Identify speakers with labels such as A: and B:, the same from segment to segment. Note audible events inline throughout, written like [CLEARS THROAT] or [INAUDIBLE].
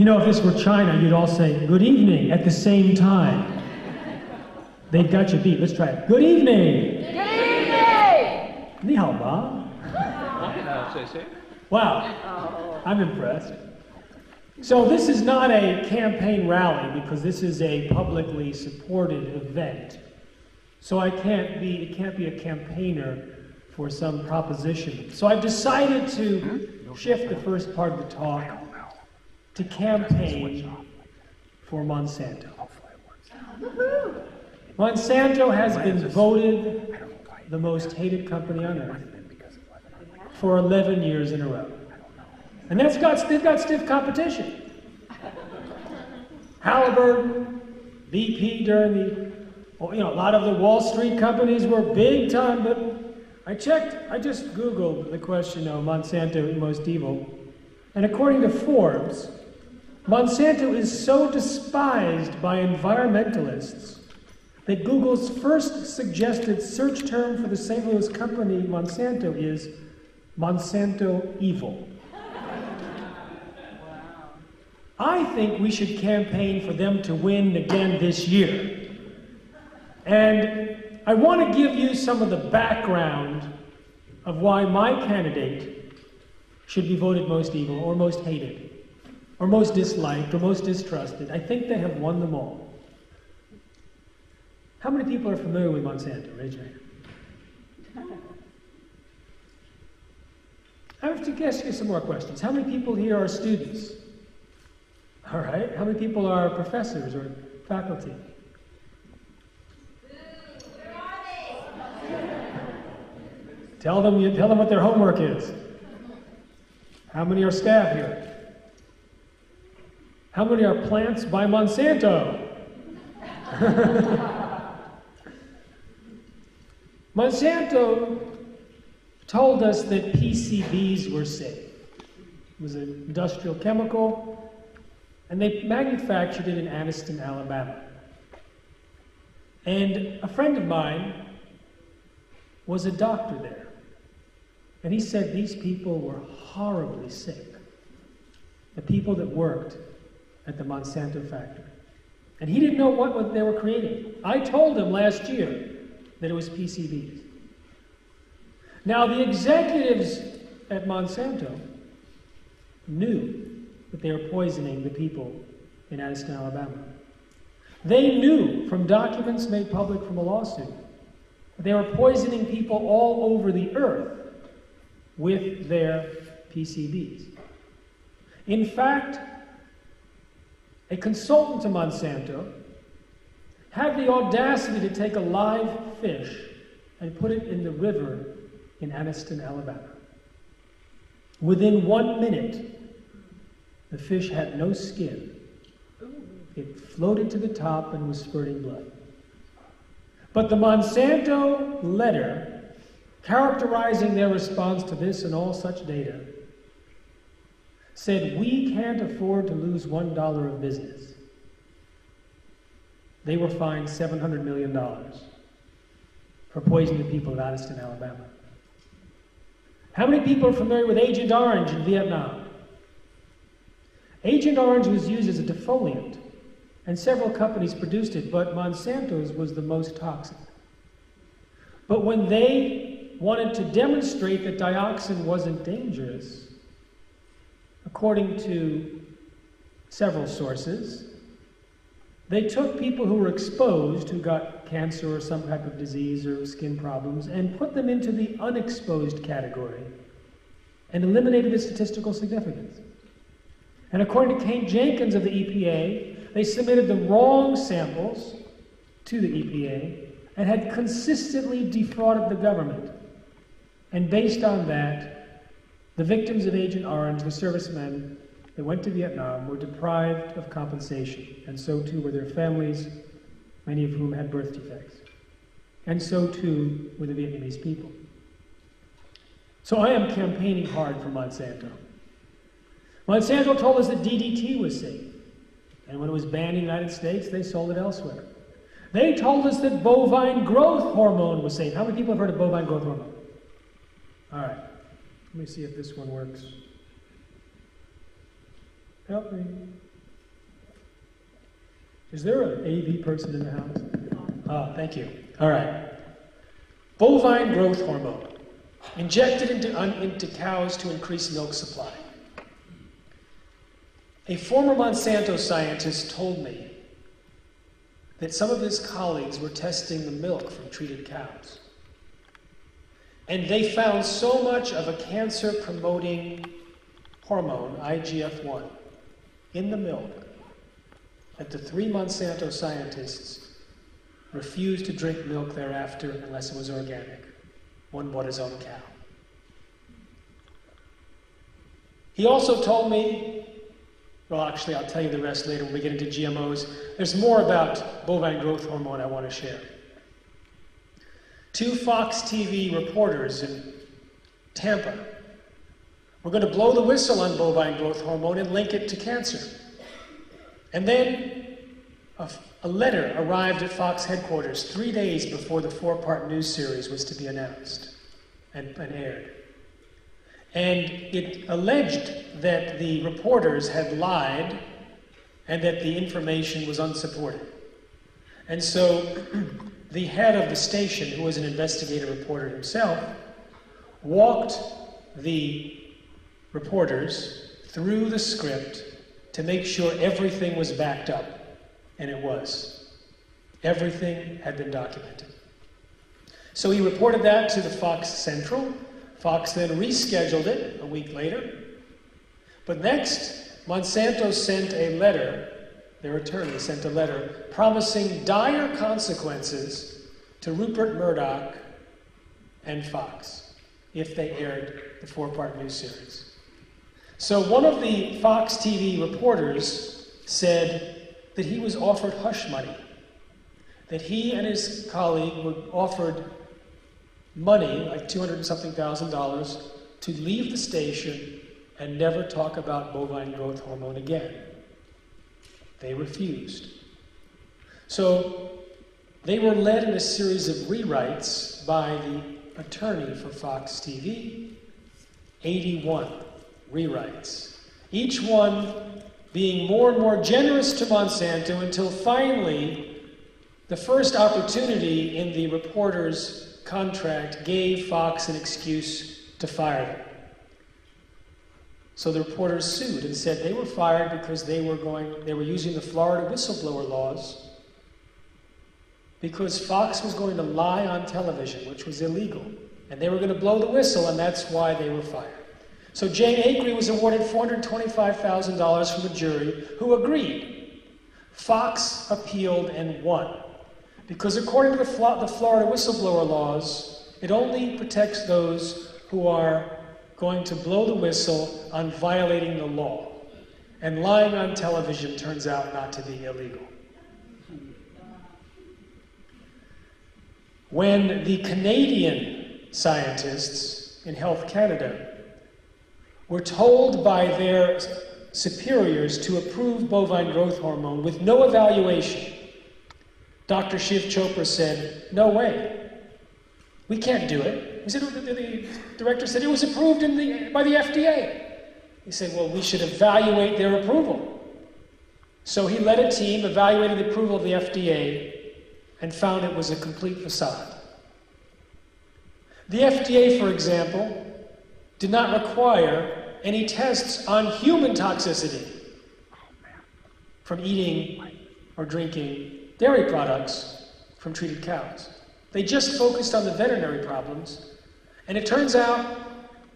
A: You know, if this were China, you'd all say, good evening, at the same time. They got you beat. Let's try it. Good evening.
B: Good evening.
A: Ni hao ma. Wow. I'm impressed. So this is not a campaign rally because this is a publicly supported event. So I can't be it can't be a campaigner for some proposition. So I've decided to hmm? shift the first part of the talk to campaign for Monsanto. Monsanto has been voted the most hated company on earth for 11 years in a row. And that's got, they've got stiff competition. Halliburton, BP during the, you know, a lot of the Wall Street companies were big time, but I checked, I just Googled the question of Monsanto most evil. And according to Forbes, Monsanto is so despised by environmentalists that Google's first suggested search term for the St. Louis company Monsanto is Monsanto evil. I think we should campaign for them to win again this year. And I want to give you some of the background of why my candidate should be voted most evil or most hated or most disliked or most distrusted. I think they have won them all. How many people are familiar with Monsanto? Raise your hand. I have to ask you some more questions. How many people here are students? All right. How many people are professors or faculty? Tell them, you, tell them what their homework is. How many are staff here? How many are plants by Monsanto? [LAUGHS] Monsanto told us that PCBs were safe. It was an industrial chemical, and they manufactured it in Anniston, Alabama. And a friend of mine was a doctor there. And he said these people were horribly sick. The people that worked at the Monsanto factory. And he didn't know what, they were creating. I told him last year that it was PCBs. Now, the executives at Monsanto knew that they were poisoning the people in Anniston, Alabama. They knew from documents made public from a lawsuit that they were poisoning people all over the earth with their PCBs. In fact, a consultant to Monsanto had the audacity to take a live fish and put it in the river in Anniston, Alabama. Within one minute, the fish had no skin. It floated to the top and was spurting blood. But the Monsanto letter, characterizing their response to this and all such data, said, We can't afford to lose $1 of business. They were fined $700 million for poisoning people of Anniston, Alabama. How many people are familiar with Agent Orange in Vietnam? Agent Orange was used as a defoliant, and several companies produced it, but Monsanto's was the most toxic. But when they wanted to demonstrate that dioxin wasn't dangerous, according to several sources, they took people who were exposed, who got cancer or some type of disease or skin problems, and put them into the unexposed category and eliminated the statistical significance. And according to Cate Jenkins of the EPA, they submitted the wrong samples to the EPA and had consistently defrauded the government. And based on that, the victims of Agent Orange, the servicemen, that went to Vietnam were deprived of compensation, and so too were their families, many of whom had birth defects. And so too were the Vietnamese people. So I am campaigning hard for Monsanto. Monsanto told us that DDT was safe, and when it was banned in the United States, they sold it elsewhere. They told us that bovine growth hormone was safe. How many people have heard of bovine growth hormone? All right, let me see if this one works. Help me. Is there an AV person in the house? Ah, thank you. All right. Bovine growth hormone, injected into, un, into cows to increase milk supply. A former Monsanto scientist told me that some of his colleagues were testing the milk from treated cows. And they found so much of a cancer promoting hormone, IGF 1, in the milk that the three Monsanto scientists refused to drink milk thereafter unless it was organic. One bought his own cow. He also told me, well, actually, I'll tell you the rest later when we get into GMOs. There's more about bovine growth hormone I want to share. Two Fox TV reporters in Tampa were going to blow the whistle on bovine growth hormone and link it to cancer. And then a, a letter arrived at Fox headquarters three days before the four part news series was to be announced and, and aired. And it alleged that the reporters had lied and that the information was unsupported. And so [CLEARS THROAT] the head of the station, who was an investigative reporter himself, walked the reporters through the script to make sure everything was backed up. And it was. Everything had been documented. So he reported that to the Fox Central. Fox then rescheduled it a week later. But next, Monsanto sent a letter, their attorney sent a letter, promising dire consequences to Rupert Murdoch and Fox if they aired the four part news series. So one of the Fox TV reporters said that he was offered hush money, that he and his colleague were offered money, like 200 something thousand dollars, to leave the station and never talk about bovine growth hormone again. They refused. So they were led in a series of rewrites by the attorney for Fox TV, 81 rewrites, each one being more and more generous to Monsanto until finally the first opportunity in the reporter's contract gave Fox an excuse to fire them. So the reporters sued and said they were fired because they were going they were using the Florida whistleblower laws because Fox was going to lie on television, which was illegal. And they were going to blow the whistle, and that's why they were fired. So Jane Akre was awarded $425,000 from a jury who agreed. Fox appealed and won. Because according to the, the Florida whistleblower laws, it only protects those who are going to blow the whistle on violating the law. And lying on television turns out not to be illegal. When the Canadian scientists in Health Canada were told by their superiors to approve bovine growth hormone with no evaluation. Dr. Shiv Chopra said, No way. We can't do it. Said, the, the director said it was approved the, by the FDA. He said, Well, we should evaluate their approval. So he led a team, evaluated the approval of the FDA, and found it was a complete facade. The FDA, for example, did not require any tests on human toxicity from eating or drinking dairy products from treated cows. They just focused on the veterinary problems, and it turns out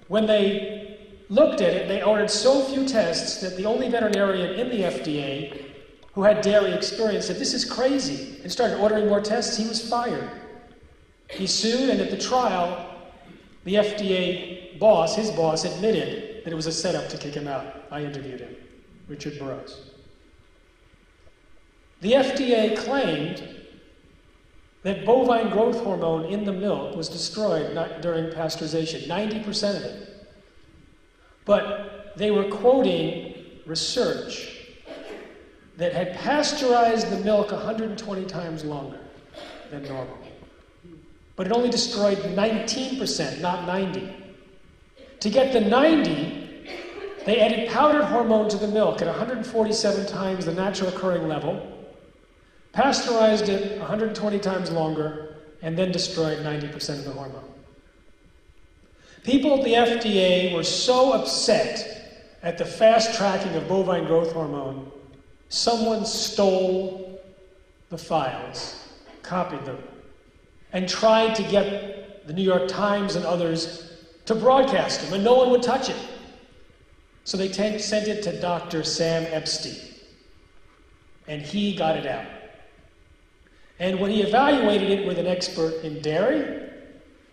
A: when they looked at it, they ordered so few tests that the only veterinarian in the FDA who had dairy experience said, This is crazy, and started ordering more tests. He was fired. He sued, and at the trial, the FDA boss, his boss, admitted that it was a setup to kick him out. I interviewed him, Richard Burroughs. The FDA claimed that bovine growth hormone in the milk was destroyed during pasteurization, 90% of it. But they were quoting research that had pasteurized the milk 120 times longer than normal. But it only destroyed 19%, not 90. To get the 90, they added powdered hormone to the milk at 147 times the natural occurring level, pasteurized it 120 times longer, and then destroyed 90% of the hormone. People at the FDA were so upset at the fast tracking of bovine growth hormone, someone stole the files, copied them, and tried to get the New York Times and others to broadcast them, and no one would touch it. So they t- sent it to Dr. Sam Epstein, and he got it out. And when he evaluated it with an expert in dairy,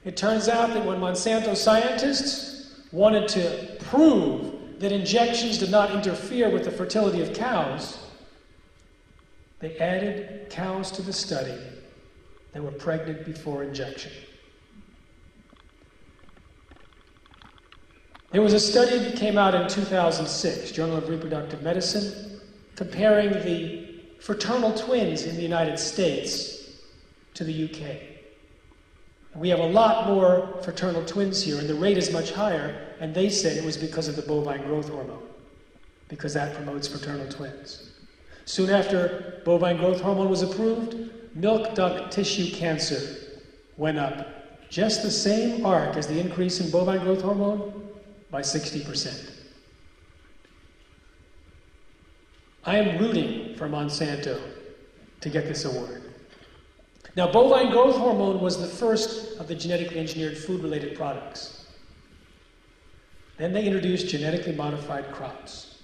A: it turns out that when Monsanto scientists wanted to prove that injections did not interfere with the fertility of cows, they added cows to the study that were pregnant before injection. There was a study that came out in 2006, Journal of Reproductive Medicine, comparing the fraternal twins in the United States to the UK. We have a lot more fraternal twins here, and the rate is much higher, and they said it was because of the bovine growth hormone, because that promotes fraternal twins. Soon after bovine growth hormone was approved, milk duct tissue cancer went up just the same arc as the increase in bovine growth hormone by 60%. I am rooting for Monsanto to get this award. Now, bovine growth hormone was the first of the genetically engineered food related products. Then they introduced genetically modified crops.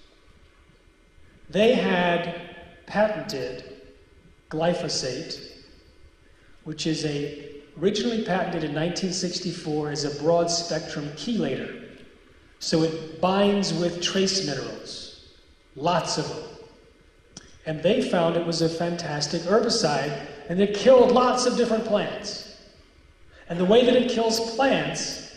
A: They had patented glyphosate, which is a originally patented in 1964 as a broad spectrum chelator. So it binds with trace minerals, lots of them. And they found it was a fantastic herbicide and it killed lots of different plants. And the way that it kills plants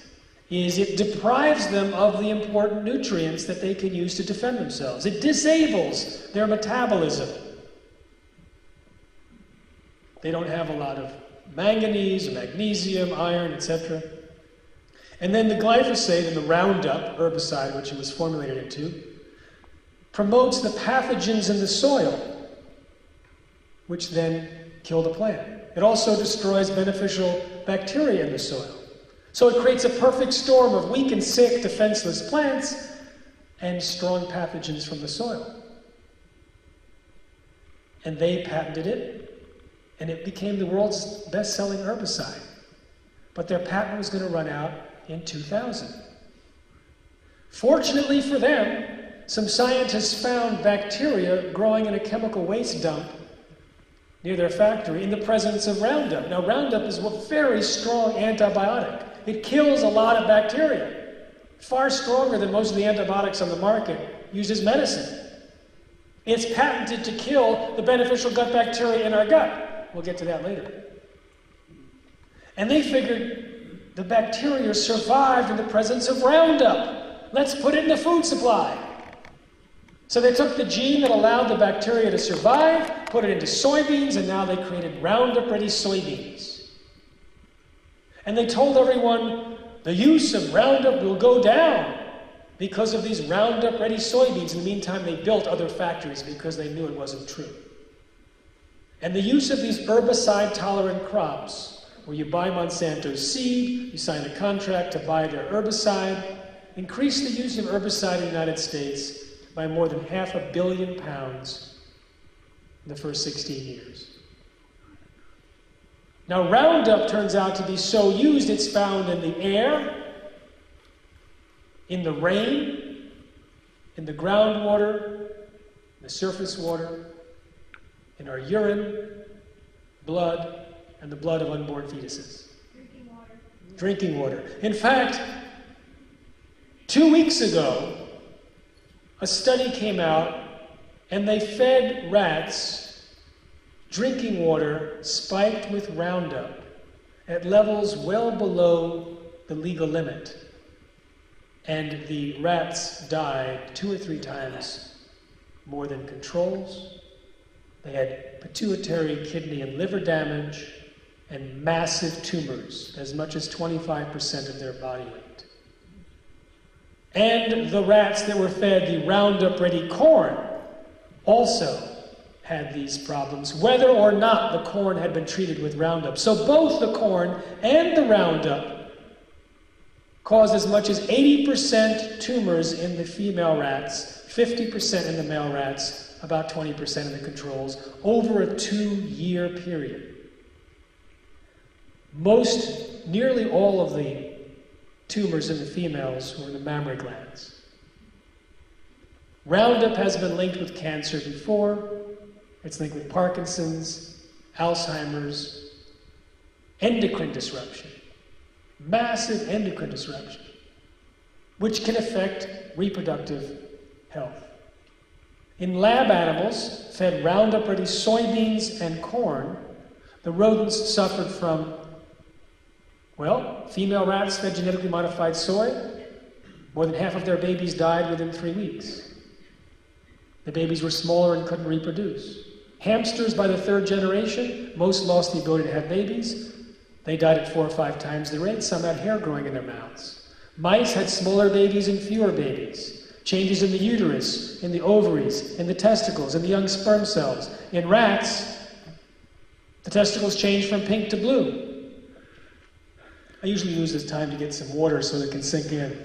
A: is it deprives them of the important nutrients that they can use to defend themselves. It disables their metabolism. They don't have a lot of manganese, magnesium, iron, etc. And then the glyphosate and the Roundup herbicide, which it was formulated into, promotes the pathogens in the soil, which then kill the plant. It also destroys beneficial bacteria in the soil. So it creates a perfect storm of weak and sick, defenseless plants and strong pathogens from the soil. And they patented it, and it became the world's best selling herbicide. But their patent was going to run out in 2000. Fortunately for them, some scientists found bacteria growing in a chemical waste dump near their factory in the presence of Roundup. Now, Roundup is a very strong antibiotic, it kills a lot of bacteria, far stronger than most of the antibiotics on the market used as medicine. It's patented to kill the beneficial gut bacteria in our gut. We'll get to that later. And they figured the bacteria survived in the presence of Roundup. Let's put it in the food supply. So they took the gene that allowed the bacteria to survive, put it into soybeans, and now they created Roundup Ready soybeans. And they told everyone the use of Roundup will go down because of these Roundup Ready soybeans. In the meantime, they built other factories because they knew it wasn't true. And the use of these herbicide tolerant crops where you buy Monsanto's seed, you sign a contract to buy their herbicide, increase the use of herbicide in the United States by more than half a billion pounds in the first 16 years. Now, Roundup turns out to be so used, it's found in the air, in the rain, in the groundwater, in the surface water, in our urine, blood, and the blood of unborn fetuses. Drinking water. Drinking water. In fact, two weeks ago, a study came out and they fed rats drinking water spiked with Roundup at levels well below the legal limit. And the rats died two or three times more than controls. They had pituitary, kidney, and liver damage and massive tumors, as much as 25% of their body weight. And the rats that were fed the Roundup Ready corn also had these problems, whether or not the corn had been treated with Roundup. So both the corn and the Roundup caused as much as 80% tumors in the female rats, 50% in the male rats, about 20% in the controls, over a two year period. Most, nearly all of the tumors in the females were in the mammary glands. Roundup has been linked with cancer before. It's linked with Parkinson's, Alzheimer's, endocrine disruption, massive endocrine disruption, which can affect reproductive health. In lab animals fed Roundup ready soybeans and corn, the rodents suffered from, well, female rats fed genetically modified soy. More than half of their babies died within three weeks. The babies were smaller and couldn't reproduce. Hamsters, by the third generation, most lost the ability to have babies. They died at four or five times the rate. Some had hair growing in their mouths. Mice had smaller babies and fewer babies. Changes in the uterus, in the ovaries, in the testicles, in the young sperm cells. In rats, the testicles change from pink to blue. I usually use this time to get some water so it can sink in.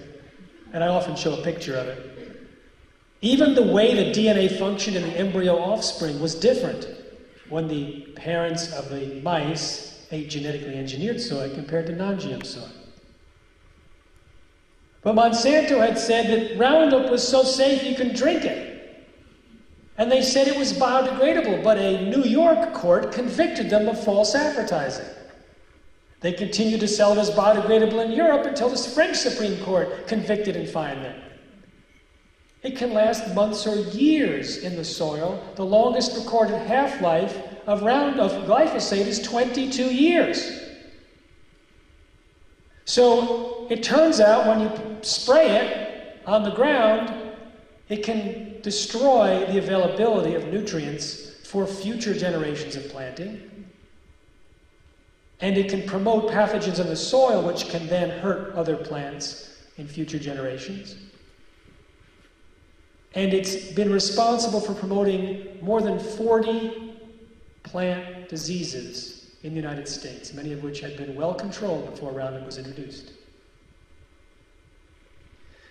A: And I often show a picture of it. Even the way the DNA functioned in the embryo offspring was different when the parents of the mice ate genetically engineered soy compared to non GM soy. But Monsanto had said that Roundup was so safe you can drink it. And they said it was biodegradable, but a New York court convicted them of false advertising. They continued to sell as biodegradable in Europe until the French Supreme Court convicted and fined them. It can last months or years in the soil. The longest recorded half life of round of glyphosate is 22 years. So it turns out when you spray it on the ground, it can destroy the availability of nutrients for future generations of planting. And it can promote pathogens in the soil, which can then hurt other plants in future generations. And it's been responsible for promoting more than 40 plant diseases in the United States, many of which had been well controlled before Roundup was introduced.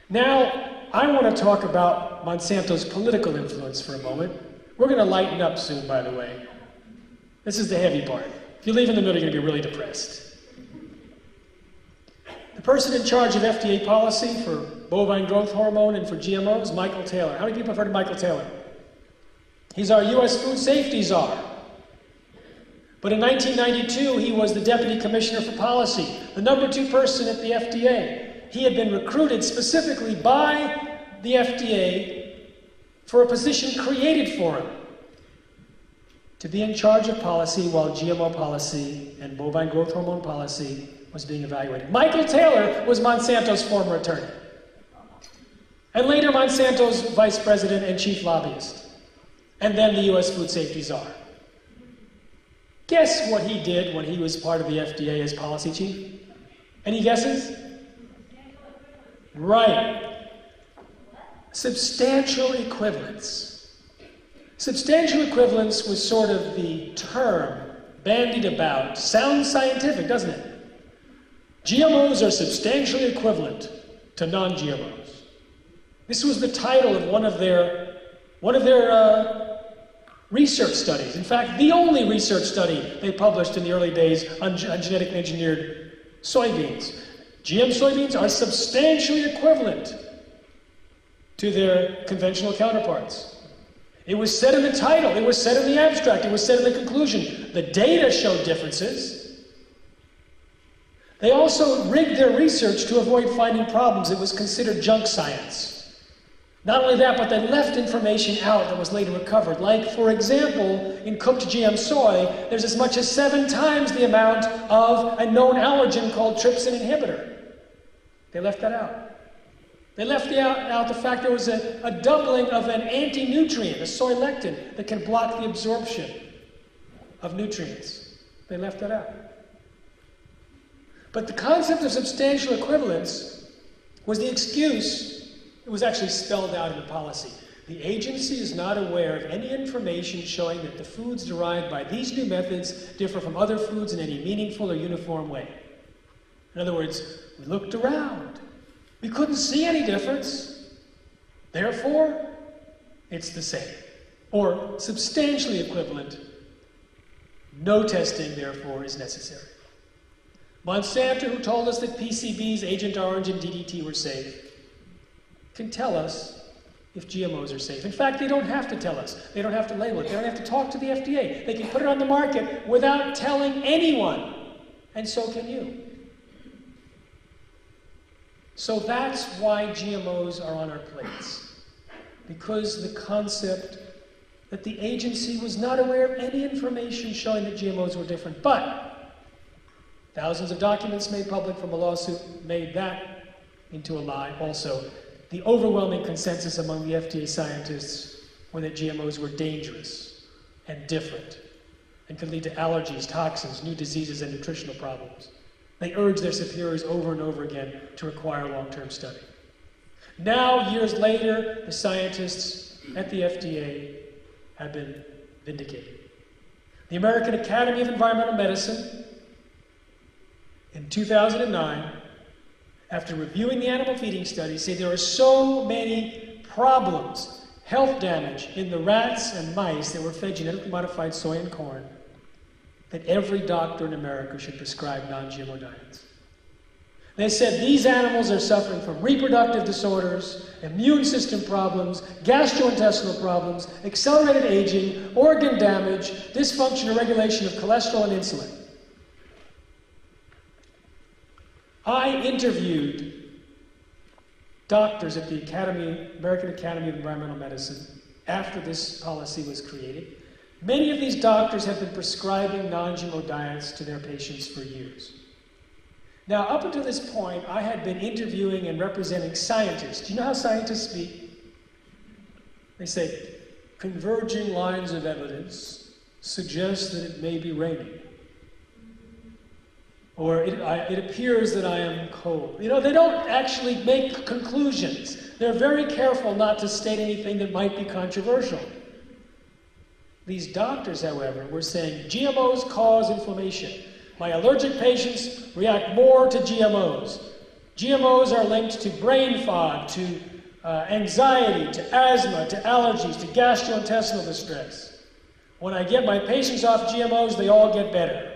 A: Now, I want to talk about Monsanto's political influence for a moment. We're going to lighten up soon, by the way. This is the heavy part. If you leave in the middle, you're going to be really depressed. The person in charge of FDA policy for bovine growth hormone and for GMOs, is Michael Taylor. How many people have heard of Michael Taylor? He's our U.S. food safety czar. But in 1992, he was the deputy commissioner for policy, the number two person at the FDA. He had been recruited specifically by the FDA for a position created for him to be in charge of policy while GMO policy and bovine growth hormone policy was being evaluated. Michael Taylor was Monsanto's former attorney, and later Monsanto's vice president and chief lobbyist, and then the U.S. food safety czar. Guess what he did when he was part of the FDA as policy chief? Any guesses? Right. Substantial equivalence. Substantial equivalence was sort of the term bandied about. Sounds scientific, doesn't it? GMOs are substantially equivalent to non-GMOs. This was the title of one of their one of their uh, research studies. In fact, the only research study they published in the early days on, on genetically engineered soybeans. GM soybeans are substantially equivalent to their conventional counterparts. It was said in the title, it was said in the abstract, it was said in the conclusion. The data showed differences. They also rigged their research to avoid finding problems. It was considered junk science. Not only that, but they left information out that was later recovered. Like, for example, in cooked GM soy, there's as much as seven times the amount of a known allergen called trypsin inhibitor. They left that out. They left out, out, the fact there was a, a doubling of an anti nutrient, a soy lectin, that can block the absorption of nutrients. They left that out. But the concept of substantial equivalence was the excuse, it was actually spelled out in the policy. the agency is not aware of any information showing that the foods derived by these new methods differ from other foods in any meaningful or uniform way. In other words, we looked around. We couldn't see any difference. Therefore, it's the same, or substantially equivalent. No testing, therefore, is necessary. Monsanto, who told us that PCBs, Agent Orange, and DDT were safe, can tell us if GMOs are safe. In fact, they don't have to tell us. They don't have to label it. They don't have to talk to the FDA. They can put it on the market without telling anyone. And so can you. So that's why GMOs are on our plates. Because the concept that the agency was not aware of any information showing that GMOs were different. But thousands of documents made public from a lawsuit made that into a lie also. The overwhelming consensus among the FDA scientists were that GMOs were dangerous and different and could lead to allergies, toxins, new diseases, and nutritional problems. They urged their superiors over and over again to require long term study. Now, years later, the scientists at the FDA have been vindicated. The American Academy of Environmental Medicine, in 2009, after reviewing the animal feeding studies, say there are so many problems, health damage in the rats and mice that were fed genetically modified soy and corn that every doctor in America should prescribe non GMO diets. They said these animals are suffering from reproductive disorders, immune system problems, gastrointestinal problems, accelerated aging, organ damage, dysfunction and regulation of cholesterol and insulin. I interviewed doctors at the Academy, American Academy of Environmental Medicine after this policy was created. Many of these doctors have been prescribing non GMO diets to their patients for years. Now, up until this point, I had been interviewing and representing scientists. Do you know how scientists speak? They say, converging lines of evidence suggest that it may be raining. Or it, I, it appears that I am cold. You know, they don't actually make conclusions. They're very careful not to state anything that might be controversial. These doctors, however, were saying GMOs cause inflammation. My allergic patients react more to GMOs. GMOs are linked to brain fog, to uh, anxiety, to asthma, to allergies, to gastrointestinal distress. When I get my patients off GMOs, they all get better.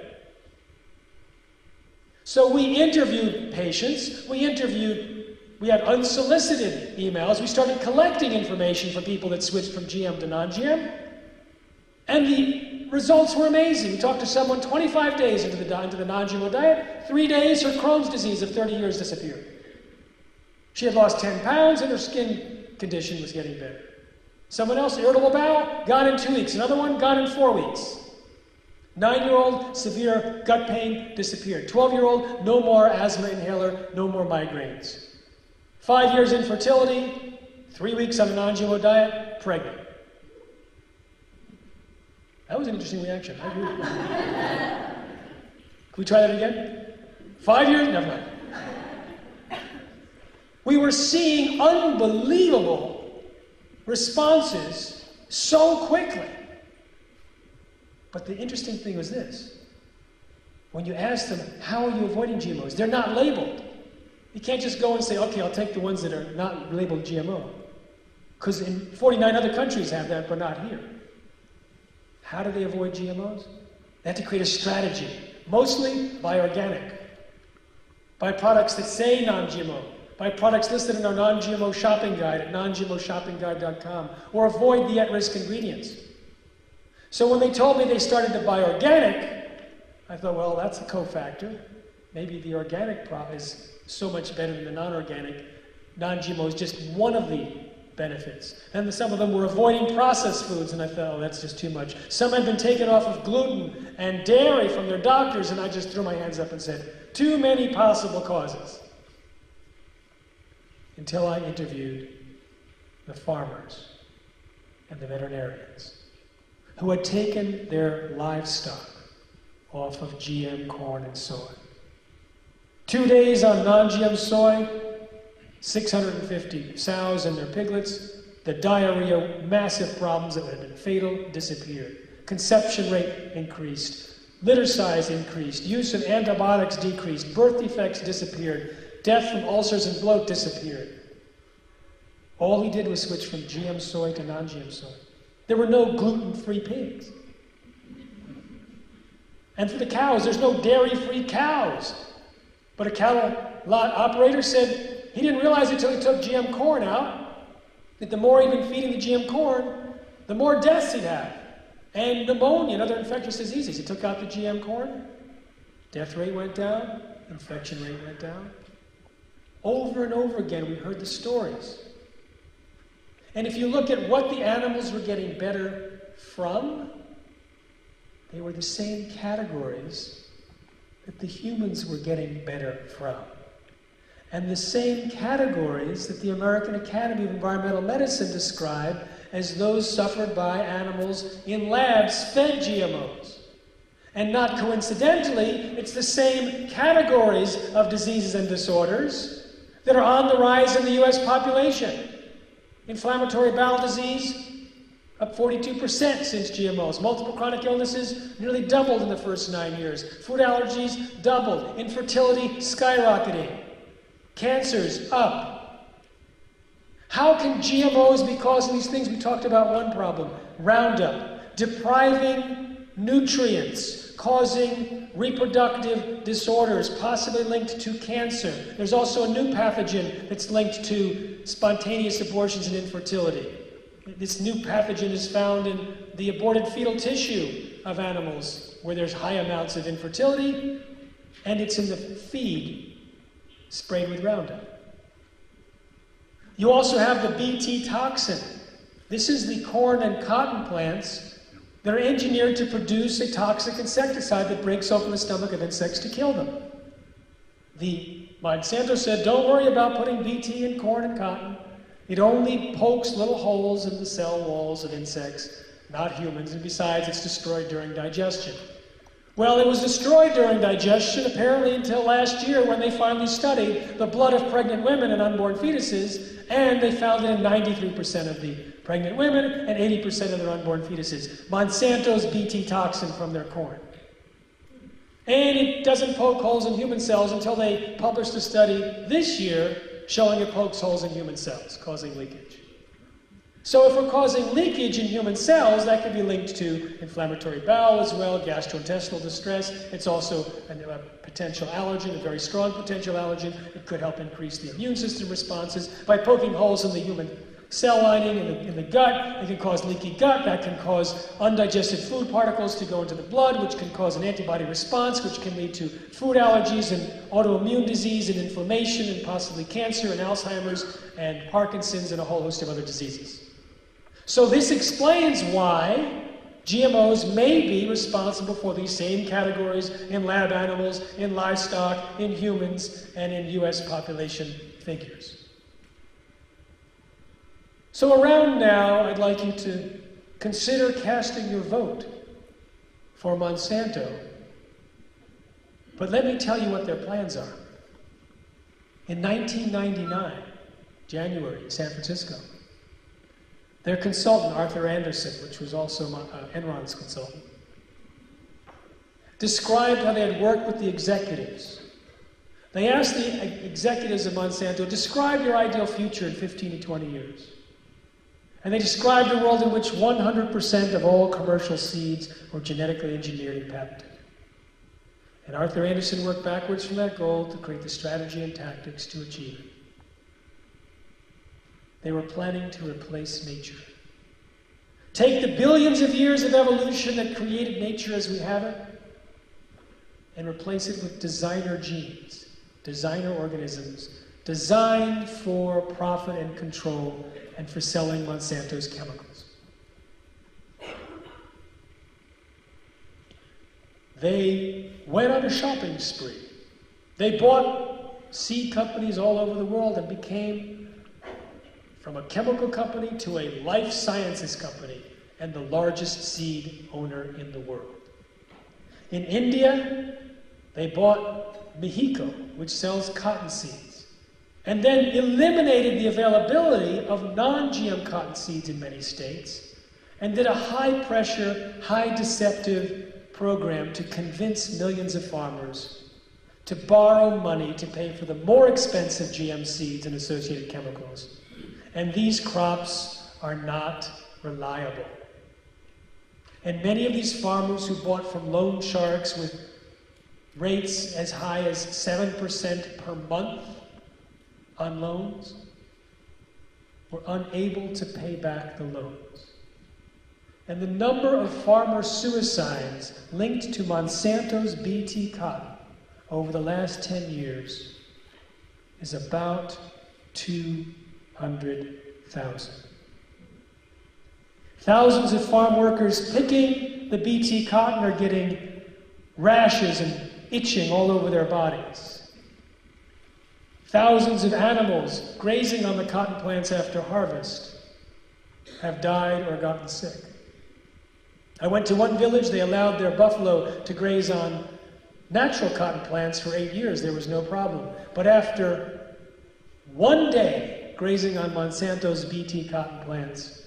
A: So we interviewed patients, we interviewed, we had unsolicited emails, we started collecting information from people that switched from GM to non GM. And the results were amazing. We talked to someone 25 days into the, into the non GMO diet. Three days, her Crohn's disease of 30 years disappeared. She had lost 10 pounds and her skin condition was getting better. Someone else, irritable bowel, gone in two weeks. Another one, gone in four weeks. Nine year old, severe gut pain, disappeared. 12 year old, no more asthma inhaler, no more migraines. Five years infertility, three weeks on a non GMO diet, pregnant. That was an interesting reaction. I agree. Can we try that again? Five years? Never mind. We were seeing unbelievable responses so quickly. But the interesting thing was this when you ask them, how are you avoiding GMOs? They're not labeled. You can't just go and say, okay, I'll take the ones that are not labeled GMO. Because in 49 other countries have that, but not here. How do they avoid GMOs? They have to create a strategy, mostly by organic, by products that say non GMO, by products listed in our non GMO shopping guide at nongmoshoppingguide.com, or avoid the at risk ingredients. So when they told me they started to buy organic, I thought, well, that's a cofactor. Maybe the organic is so much better than the non organic. Non GMO is just one of the benefits. And some of them were avoiding processed foods, and I thought, oh, that's just too much. Some had been taken off of gluten and dairy from their doctors, and I just threw my hands up and said, too many possible causes. Until I interviewed the farmers and the veterinarians who had taken their livestock off of GM corn and soy. Two days on non GM soy, 650 sows and their piglets The diarrhea, massive problems that would have been fatal, disappeared. Conception rate increased. Litter size increased. Use of antibiotics decreased. Birth defects disappeared. Death from ulcers and bloat disappeared. All he did was switch from GM soy to non GM soy. There were no gluten free pigs. And for the cows, there's no dairy free cows. But a cattle lot operator said he didn't realize it until he took GM corn out that the more he'd been feeding the GM corn, the more deaths he'd have. And pneumonia and other infectious diseases. He took out the GM corn, death rate went down, infection rate went down. Over and over again, we heard the stories. And if you look at what the animals were getting better from, they were the same categories that the humans were getting better from. And the same categories that the American Academy of Environmental Medicine described as those suffered by animals in labs fed GMOs. And not coincidentally, it's the same categories of diseases and disorders that are on the rise in the US population. Inflammatory bowel disease, up 42% since GMOs. Multiple chronic illnesses nearly doubled in the first nine years. Food allergies doubled. Infertility skyrocketing. Cancers up. How can GMOs be causing these things? We talked about one problem Roundup, depriving nutrients, causing reproductive disorders, possibly linked to cancer. There's also a new pathogen that's linked to spontaneous abortions and infertility. This new pathogen is found in the aborted fetal tissue of animals where there's high amounts of infertility, and it's in the feed sprayed with Roundup. You also have the Bt toxin. This is the corn and cotton plants that are engineered to produce a toxic insecticide that breaks open the stomach of insects to kill them. The Monsanto said, don't worry about putting Bt in corn and cotton. It only pokes little holes in the cell walls of insects, not humans, and besides, it's destroyed during digestion. Well, it was destroyed during digestion, apparently until last year when they finally studied the blood of pregnant women and unborn fetuses and they found it in 93% of the pregnant women and 80% of their unborn fetuses. Monsanto's Bt toxin from their corn. And it doesn't poke holes in human cells until they published a study this year showing it pokes holes in human cells, causing leakage. So if we're causing leakage in human cells, that could be linked to inflammatory bowel as well, gastrointestinal distress. It's also a, a potential allergen, a very strong potential allergen. It could help increase the immune system responses by poking holes in the human cell lining in the, in the gut. It can cause leaky gut. That can cause undigested food particles to go into the blood, which can cause an antibody response, which can lead to food allergies and autoimmune disease and inflammation and possibly cancer and Alzheimer's and Parkinson's and a whole host of other diseases. So this explains why GMOs may be responsible for these same categories in lab animals, in livestock, in humans, and in US population figures. So around now, I'd like you to consider casting your vote for Monsanto. But let me tell you what their plans are. In 1999, January, San Francisco, their consultant, Arthur Andersen, which was also uh, Enron's consultant, described how they had worked with the executives. They asked the executives of Monsanto, describe your ideal future in 15 to 20 years. And they described a world in which 100% of all commercial seeds were genetically engineered and patented. And Arthur Andersen worked backwards from that goal to create the strategy and tactics to achieve it. They were planning to replace nature. Take the billions of years of evolution that created nature as we have it and replace it with designer genes, designer organisms, designed for profit and control and for selling Monsanto's chemicals. They went on a shopping spree. They bought seed companies all over the world and became from a chemical company to a life sciences company and the largest seed owner in the world. In India, they bought Mahyco, which sells cotton seeds, and then eliminated the availability of non GM cotton seeds in many states, and did a high pressure, high deceptive program to convince millions of farmers to borrow money to pay for the more expensive GM seeds and associated chemicals. And these crops are not reliable. And many of these farmers who bought from loan sharks with rates as high as 7% per month on loans were unable to pay back the loans. And the number of farmer suicides linked to Monsanto's BT cotton over the last 10 years is about 200,000. Thousands of farm workers picking the BT cotton are getting rashes and itching all over their bodies. Thousands of animals grazing on the cotton plants after harvest have died or gotten sick. I went to one village, they allowed their buffalo to graze on natural cotton plants for eight years. There was no problem. But after one day grazing on Monsanto's BT cotton plants,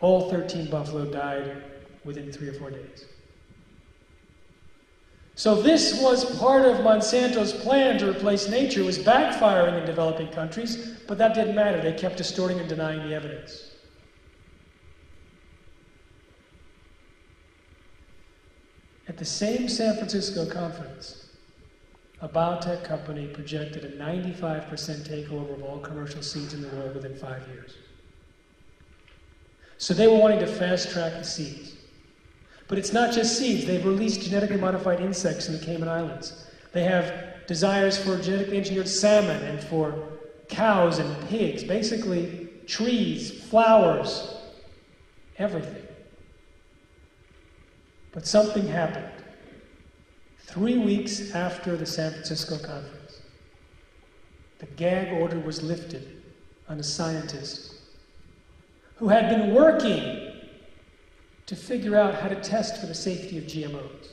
A: all 13 buffalo died within three or four days. So this was part of Monsanto's plan to replace nature was backfiring in developing countries, but that didn't matter. They kept distorting and denying the evidence. At the same San Francisco conference, a biotech company projected a 95% takeover of all commercial seeds in the world within five years. So they were wanting to fast track the seeds. But it's not just seeds. They've released genetically modified insects in the Cayman Islands. They have desires for genetically engineered salmon and for cows and pigs. Basically, trees, flowers, everything. But something happened. Three weeks after the San Francisco conference, the gag order was lifted on a scientist who had been working to figure out how to test for the safety of GMOs.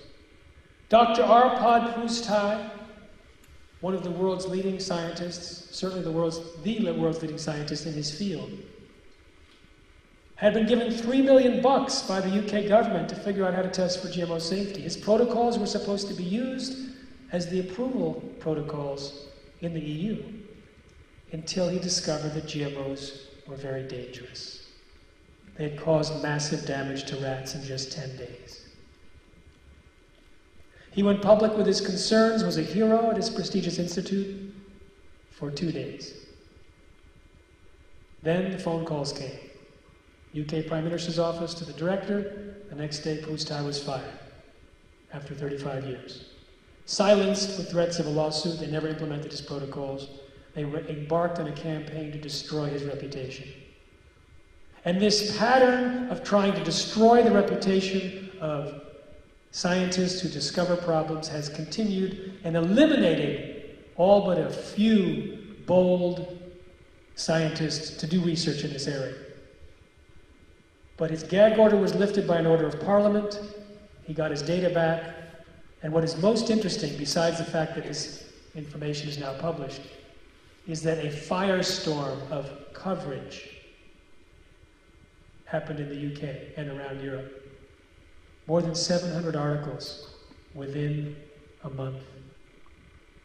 A: Dr. Arpad Pusztai, one of the world's leading scientists, certainly the world's the world's leading scientist in his field, had been given 3 million bucks by the UK government to figure out how to test for GMO safety. His protocols were supposed to be used as the approval protocols in the EU until he discovered that GMOs were very dangerous. They had caused massive damage to rats in just 10 days. He went public with his concerns, was a hero at his prestigious institute for two days. Then the phone calls came. UK Prime Minister's office to the director. The next day, Pusztai was fired after 35 years. Silenced with threats of a lawsuit, they never implemented his protocols. They embarked on a campaign to destroy his reputation. And this pattern of trying to destroy the reputation of scientists who discover problems has continued and eliminated all but a few bold scientists to do research in this area. But his gag order was lifted by an order of parliament. He got his data back. And what is most interesting, besides the fact that this information is now published, is that a firestorm of coverage happened in the UK and around Europe. More than 700 articles within a month.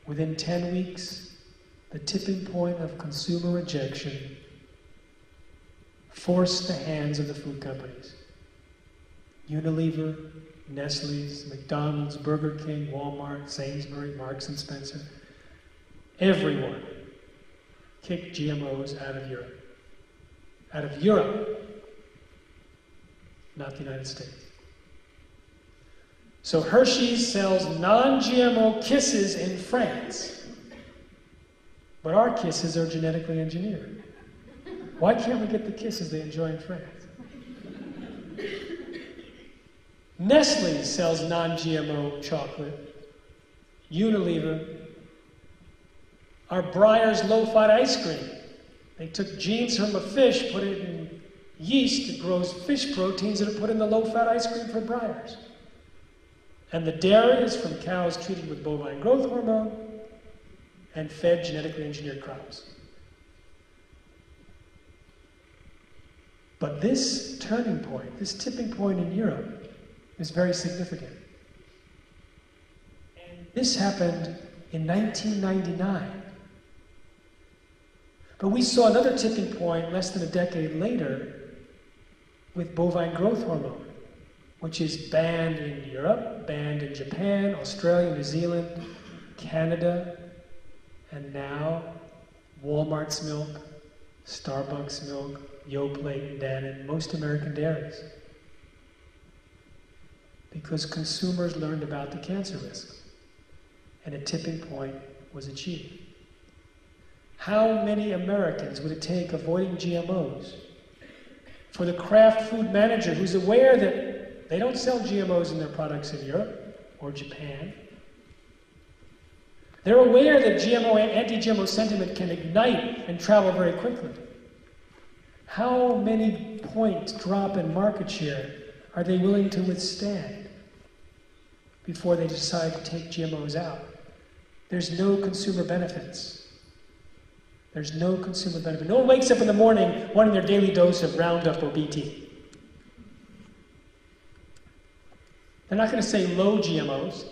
A: Within 10 weeks, the tipping point of consumer rejection forced the hands of the food companies. Unilever, Nestle's, McDonald's, Burger King, Walmart, Sainsbury, Marks and Spencer. Everyone kicked GMOs out of Europe. Out of Europe, not the United States. So Hershey's sells non GMO kisses in France. But our kisses are genetically engineered. Why can't we get the kisses they enjoy in France? Nestle sells non GMO chocolate. Unilever. Our Breyers low fat ice cream. They took genes from a fish, put it in yeast that grows fish proteins are put in the low fat ice cream for Breyers. And the dairy is from cows treated with bovine growth hormone. and fed genetically engineered crops. But this turning point, this tipping point in Europe, is very significant. And this happened in 1999. But we saw another tipping point less than a decade later with bovine growth hormone, which is banned in Europe, banned in Japan, Australia, New Zealand, Canada, and now Walmart's milk, Starbucks milk, Yoplait, Dannon, most American dairies. Because consumers learned about the cancer risks and a tipping point was achieved. How many Americans would it take avoiding GMOs for the Kraft food manager who's aware that they don't sell GMOs in their products in Europe or Japan? They're aware that GMO anti-GMO sentiment can ignite and travel very quickly. How many points drop in market share are they willing to withstand before they decide to take GMOs out? There's no consumer benefits. There's no consumer benefit. No one wakes up in the morning wanting their daily dose of Roundup or BT. They're not going to say low GMOs,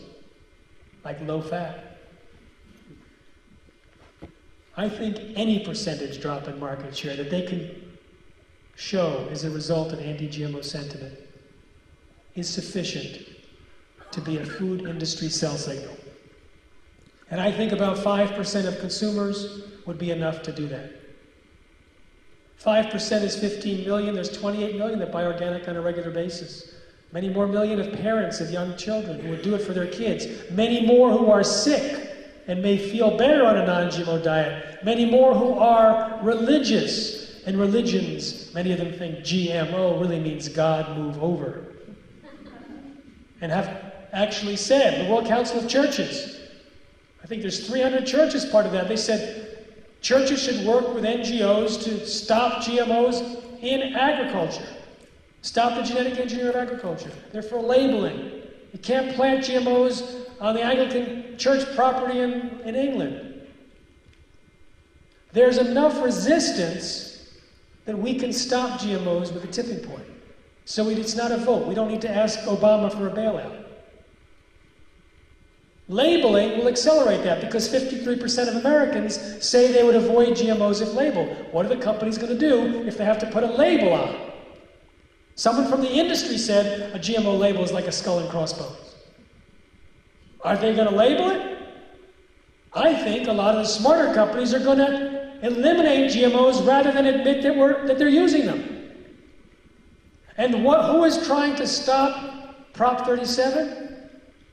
A: like low fat. I think any percentage drop in market share that they can show as a result of anti GMO sentiment is sufficient to be a food industry sell signal. And I think about 5% of consumers would be enough to do that. 5% is 15 million. There's 28 million that buy organic on a regular basis. Many more million of parents of young children who would do it for their kids. Many more who are sick and may feel better on a non GMO diet. Many more who are religious. And religions, many of them think GMO really means God move over. And have actually said, the World Council of Churches, I think there's 300 churches part of that. They said churches should work with NGOs to stop GMOs in agriculture. Stop the genetic engineering of agriculture. They're for labeling. You can't plant GMOs on the Anglican church property in, in England. There's enough resistance that we can stop GMOs with a tipping point. So it's not a vote. We don't need to ask Obama for a bailout. Labeling will accelerate that because 53% of Americans say they would avoid GMOs if labeled. What are the companies going to do if they have to put a label on? Someone from the industry said a GMO label is like a skull and crossbones. Are they going to label it? I think a lot of the smarter companies are going to eliminate GMOs rather than admit that, we're, that they're using them. And what, who is trying to stop Prop 37?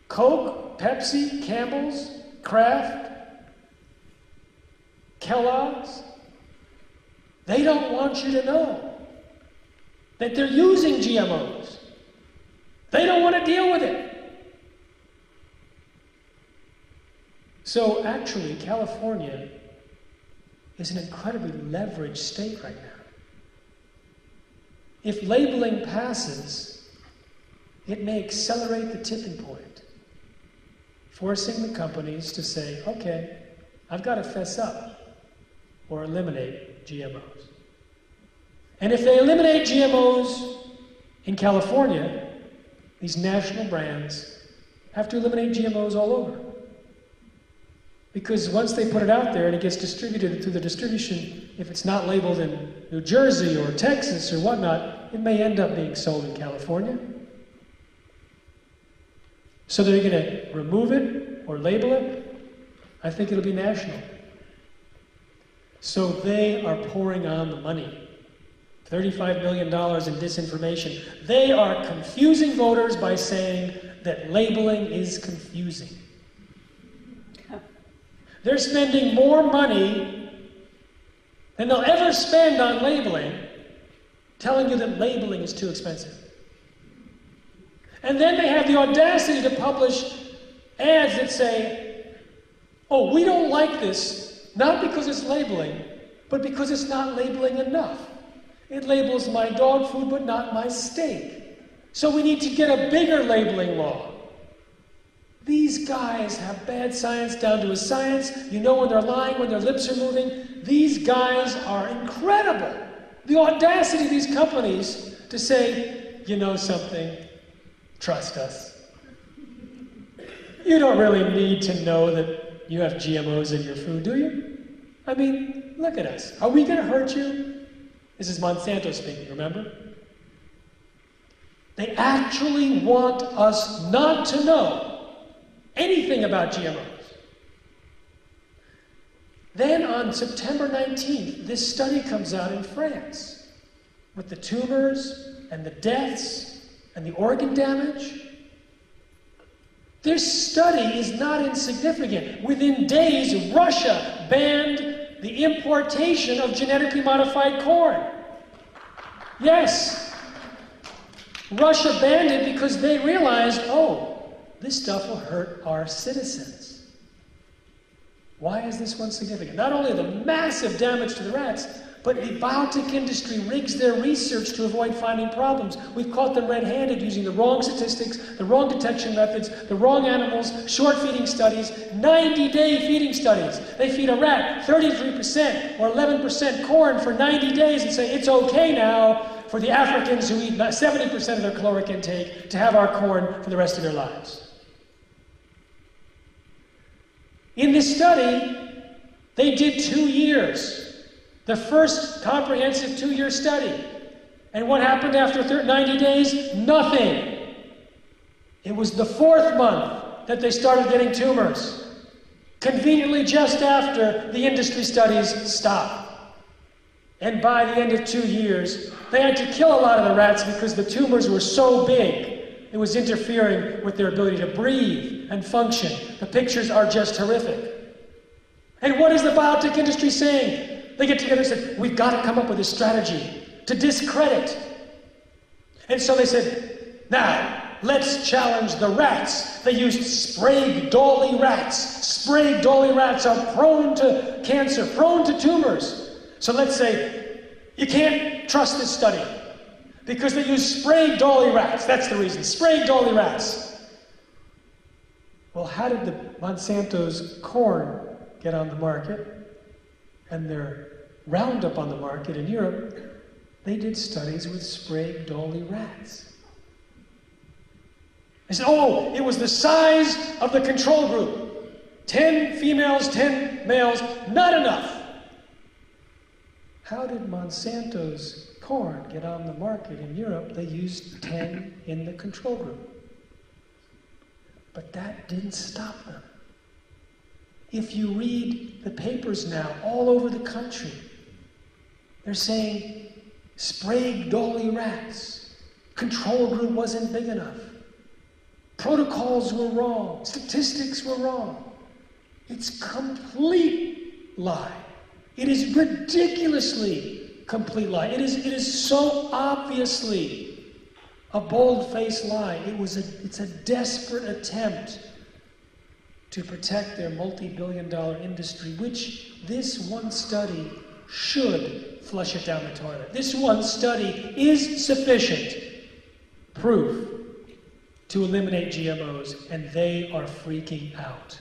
A: Coke, Pepsi, Campbell's, Kraft, Kellogg's, they don't want you to know that they're using GMOs. They don't want to deal with it. So, actually, California is an incredibly leveraged state right now. If labeling passes, it may accelerate the tipping point forcing the companies to say, okay, I've got to fess up or eliminate GMOs. And if they eliminate GMOs in California, these national brands have to eliminate GMOs all over. Because once they put it out there and it gets distributed through the distribution, if it's not labeled in New Jersey or Texas or whatnot, it may end up being sold in California. So they're going to remove it or label it. I think it'll be national. So they are pouring on the money. $35 million in disinformation. They are confusing voters by saying that labeling is confusing. They're spending more money than they'll ever spend on labeling, telling you that labeling is too expensive. And then they have the audacity to publish ads that say, oh, we don't like this, not because it's labeling, but because it's not labeling enough. It labels my dog food, but not my steak. So we need to get a bigger labeling law. These guys have bad science down to a science. You know when they're lying, when their lips are moving. These guys are incredible. The audacity of these companies to say, you know something, trust us. You don't really need to know that you have GMOs in your food, do you? I mean, look at us. Are we going to hurt you? This is Monsanto speaking, remember? They actually want us not to know anything about GMOs. Then on September 19th, this study comes out in France with the tumors and the deaths and the organ damage. This study is not insignificant. Within days, Russia banned the importation of genetically modified corn. Yes, Russia banned it because they realized, oh, this stuff will hurt our citizens. Why is this one significant? Not only the massive damage to the rats, but the biotech industry rigs their research to avoid finding problems. We've caught them red handed using the wrong statistics, the wrong detection methods, the wrong animals, short feeding studies, 90 day feeding studies. They feed a rat 33% or 11% corn for 90 days and say, it's okay now for the Africans who eat 70% of their caloric intake to have our corn for the rest of their lives. In this study, they did two years, the first comprehensive two year study. And what happened after 90 days? Nothing. It was the fourth month that they started getting tumors, conveniently just after the industry studies stopped. And by the end of two years, they had to kill a lot of the rats because the tumors were so big. It was interfering with their ability to breathe and function. The pictures are just horrific. And what is the biotech industry saying? They get together and said, We've got to come up with a strategy to discredit. And so they said, Now, let's challenge the rats. They used Sprague Dawley rats. Sprague Dawley rats are prone to cancer, prone to tumors. So let's say you can't trust this study because they use Sprague Dawley rats. That's the reason. Sprague Dawley rats. Well, how did the Monsanto's corn get on the market and their Roundup on the market in Europe? They did studies with Sprague Dawley rats. They said, oh, it was the size of the control group 10 females, 10 males, not enough. How did Monsanto's corn get on the market in Europe? They used 10 in the control group. But that didn't stop them. If you read the papers now all over the country, they're saying Sprague Dawley rats, control group wasn't big enough, protocols were wrong, statistics were wrong. It's complete lie. It is ridiculously complete lie. It is, it is so obviously a bold-faced lie. It was a, it's a desperate attempt to protect their multi-billion dollar industry, which this one study should flush it down the toilet. This one study is sufficient proof to eliminate GMOs, and they are freaking out.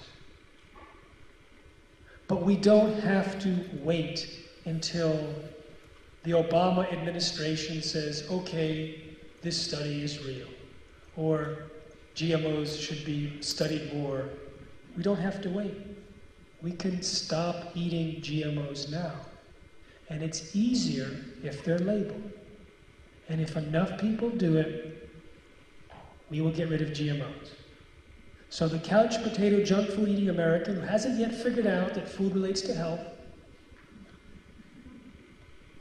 A: But we don't have to wait until the Obama administration says, okay, this study is real, or GMOs should be studied more. We don't have to wait. We can stop eating GMOs now. And it's easier if they're labeled. And if enough people do it, we will get rid of GMOs. So the couch potato junk food eating American who hasn't yet figured out that food relates to health,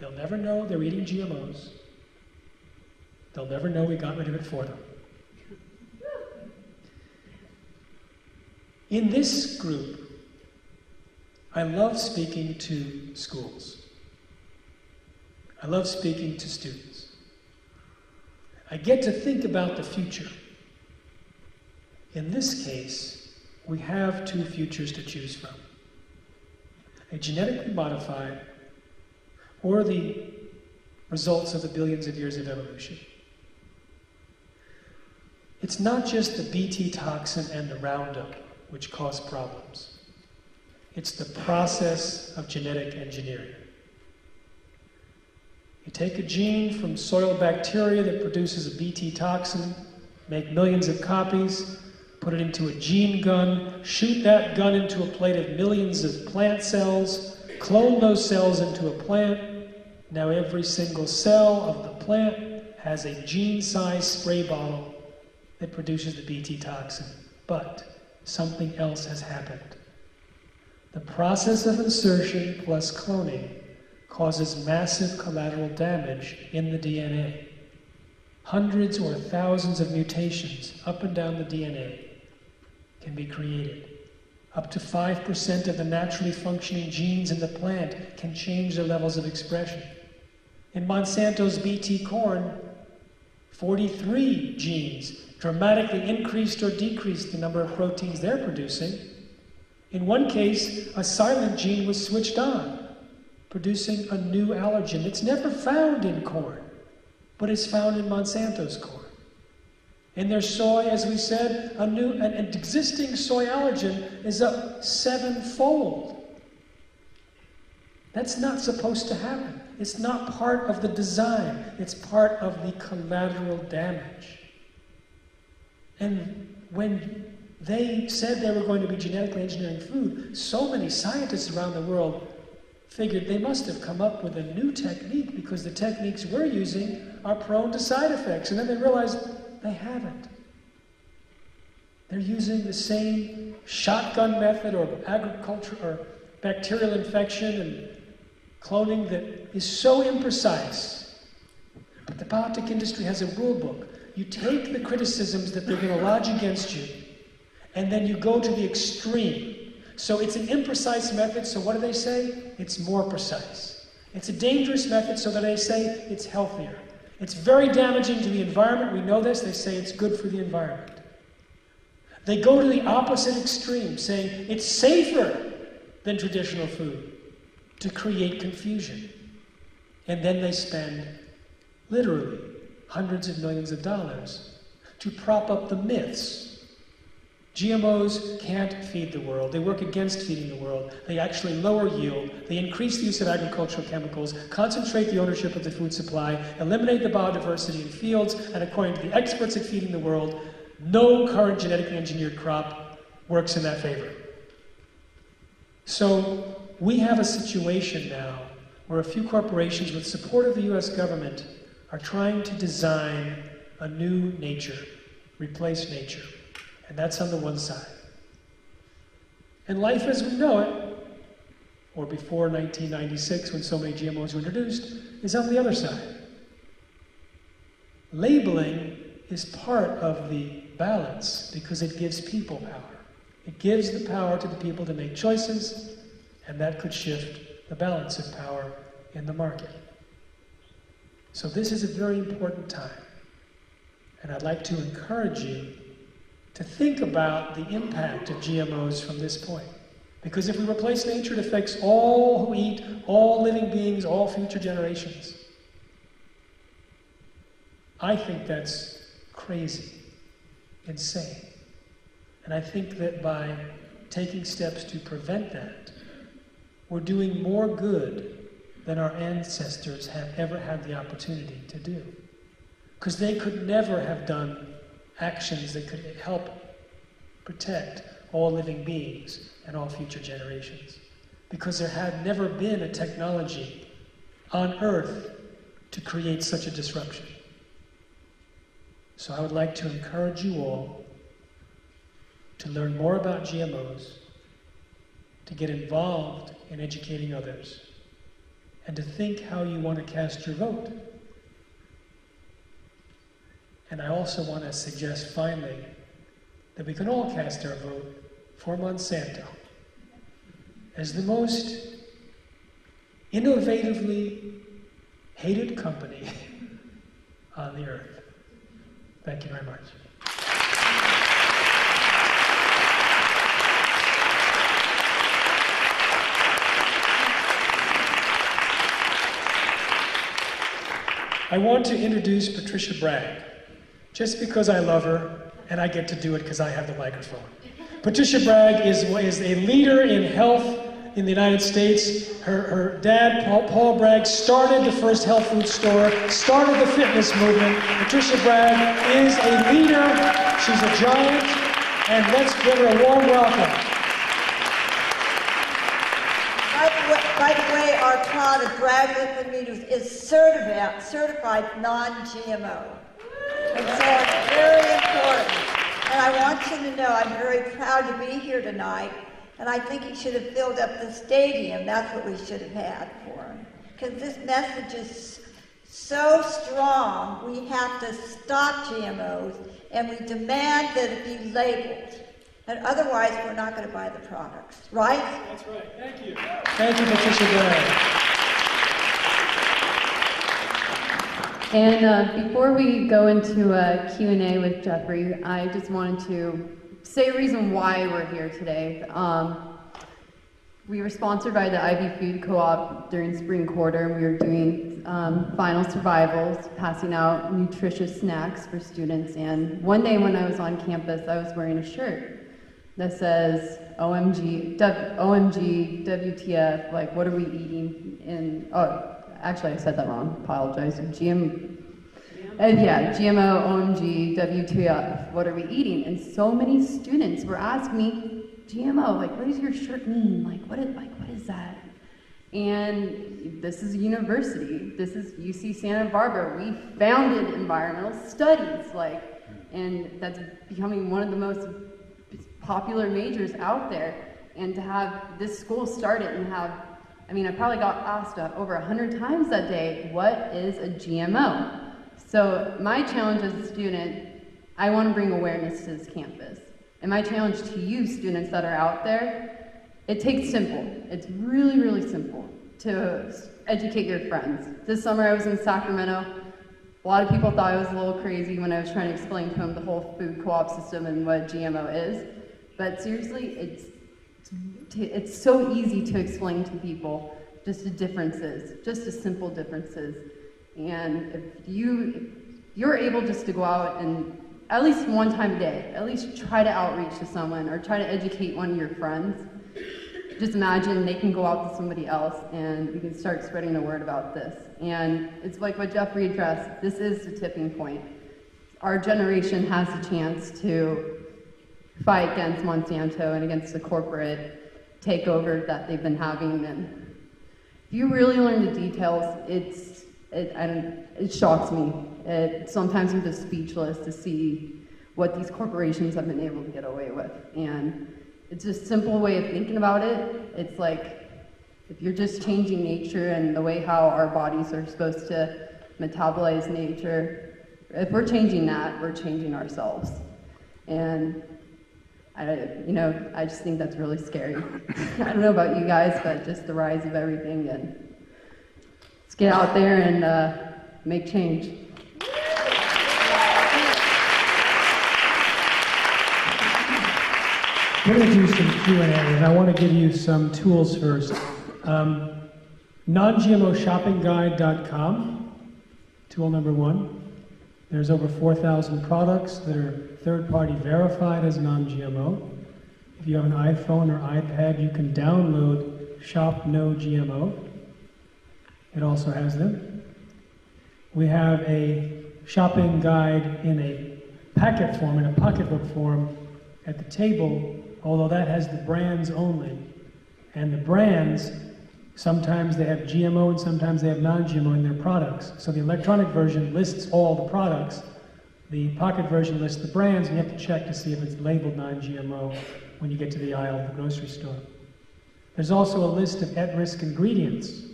A: they'll never know they're eating GMOs. They'll never know we got rid of it for them. In this group, I love speaking to schools. I love speaking to students. I get to think about the future. In this case, we have two futures to choose from a genetically modified or the results of the billions of years of evolution. It's not just the Bt toxin and the Roundup which cause problems. It's the process of genetic engineering. You take a gene from soil bacteria that produces a Bt toxin, make millions of copies, put it into a gene gun, shoot that gun into a plate of millions of plant cells, clone those cells into a plant. Now every single cell of the plant has a gene-sized spray bottle that produces the Bt toxin. But something else has happened. The process of insertion plus cloning causes massive collateral damage in the DNA. Hundreds or thousands of mutations up and down the DNA can be created. Up to 5% of the naturally functioning genes in the plant can change their levels of expression. In Monsanto's BT corn, 43 genes dramatically increased or decreased the number of proteins they're producing. In one case, a silent gene was switched on, producing a new allergen that's never found in corn, but is found in Monsanto's corn. In their soy, as we said, a new, an, existing soy allergen is up sevenfold. That's not supposed to happen. It's not part of the design, it's part of the collateral damage. And when they said they were going to be genetically engineering food, so many scientists around the world figured they must have come up with a new technique because the techniques we're using are prone to side effects. And then they realized they haven't. They're using the same shotgun method or agriculture or bacterial infection and cloning that is so imprecise. But the biotech industry has a rule book. You take the criticisms that they're going to lodge against you, and then you go to the extreme. So it's an imprecise method, so what do they say? It's more precise. It's a dangerous method, so that they say it's healthier. It's very damaging to the environment. We know this. They say it's good for the environment. They go to the opposite extreme, saying it's safer than traditional food to create confusion. And then they spend literally hundreds of millions of dollars to prop up the myths GMOs can't feed the world. They work against feeding the world. They actually lower yield. They increase the use of agricultural chemicals, concentrate the ownership of the food supply, eliminate the biodiversity in fields, and according to the experts at feeding the world, no current genetically engineered crop works in that favor. So we have a situation now where a few corporations with support of the US government are trying to design a new nature, replace nature. And that's on the one side. And life as we know it, or before 1996 when so many GMOs were introduced, is on the other side. Labeling is part of the balance because it gives people power. It gives the power to the people to make choices, and that could shift the balance of power in the market. So, this is a very important time. And I'd like to encourage you to think about the impact of GMOs from this point. Because if we replace nature, it affects all who eat, all living beings, all future generations. I think that's crazy, insane. And I think that by taking steps to prevent that, we're doing more good than our ancestors have ever had the opportunity to do. Because they could never have done actions that could help protect all living beings and all future generations. Because there had never been a technology on Earth to create such a disruption. So I would like to encourage you all to learn more about GMOs, to get involved in educating others, and to think how you want to cast your vote. And I also want to suggest finally that we can all cast our vote for Monsanto as the most innovatively hated company [LAUGHS] on the earth. Thank you very much. I want to introduce Patricia Bragg. Just because I love her and I get to do it because I have the microphone. Patricia Bragg is, is a leader in health in the United States. Her, her dad, Paul, Paul Bragg, started the first health food store, started the fitness movement. Patricia Bragg is a leader. She's a giant. And let's give her a warm welcome.
C: By the way, by the way our product, Bragg Liquid is certified, certified non-GMO. And so it's very important. And I want you to know I'm very proud to be here tonight. And I think he should have filled up the stadium. That's what we should have had for him. Because this message is so strong, we have to stop GMOs and we demand that it be labeled. And otherwise, we're not going to buy the products, right?
A: That's right. Thank you. Thank you, Patricia Bragg.
D: And uh, before we go into a Q&A with Jeffrey, I just wanted to say a reason why we're here today. Um, we were sponsored by the IV Food Co-op during spring quarter, and we were doing um, final survivals, passing out nutritious snacks for students. And one day when I was on campus, I was wearing a shirt that says OMG, w, OMG, WTF, like what are we eating? And oh, actually I said that wrong. Apologize. GM, and uh, yeah, GMO, OMG, WTF, what are we eating? And so many students were asking me, GMO, like what does your shirt mean? Like what is, like what is that? And this is a university. This is UC Santa Barbara. We founded environmental studies, like, and that's becoming one of the most popular majors out there. And to have this school start it and have, I mean, I probably got asked uh, over a hundred times that day, what is a GMO? So my challenge as a student, I want to bring awareness to this campus. And my challenge to you students that are out there, it takes simple. It's really, really simple to educate your friends. This summer I was in Sacramento. A lot of people thought I was a little crazy when I was trying to explain to them the whole food co-op system and what GMO is. But seriously, it's, it's so easy to explain to people just the differences, just the simple differences. And if you, if you're able just to go out and at least one time a day, at least try to outreach to someone or try to educate one of your friends, just imagine they can go out to somebody else and we can start spreading the word about this. And it's like what Jeffrey addressed, this is the tipping point. Our generation has a chance to fight against Monsanto and against the corporate takeover that they've been having. And if you really learn the details, it's it, it shocks me. It, sometimes I'm just speechless to see what these corporations have been able to get away with. And it's a simple way of thinking about it. It's like if you're just changing nature and the way how our bodies are supposed to metabolize nature, if we're changing that, we're changing ourselves. And I, you know, I just think that's really scary. [LAUGHS] I don't know about you guys, but just the rise of everything, and let's get out there and uh, make change.
A: We're going to do some Q&A, and I want to give you some tools first. Um, non-GMOshoppingguide.com, tool number one. There's over 4,000 products that are third-party verified as non-GMO. If you have an iPhone or iPad, you can download Shop No GMO. It also has them. We have a shopping guide in a packet form, in a pocketbook form, at the table, although that has the brands only. And the brands, sometimes they have GMO and sometimes they have non-GMO in their products. So the electronic version lists all the products, the pocket version lists the brands, and you have to check to see if it's labeled non-GMO when you get to the aisle of the grocery store. There's also a list of at-risk ingredients,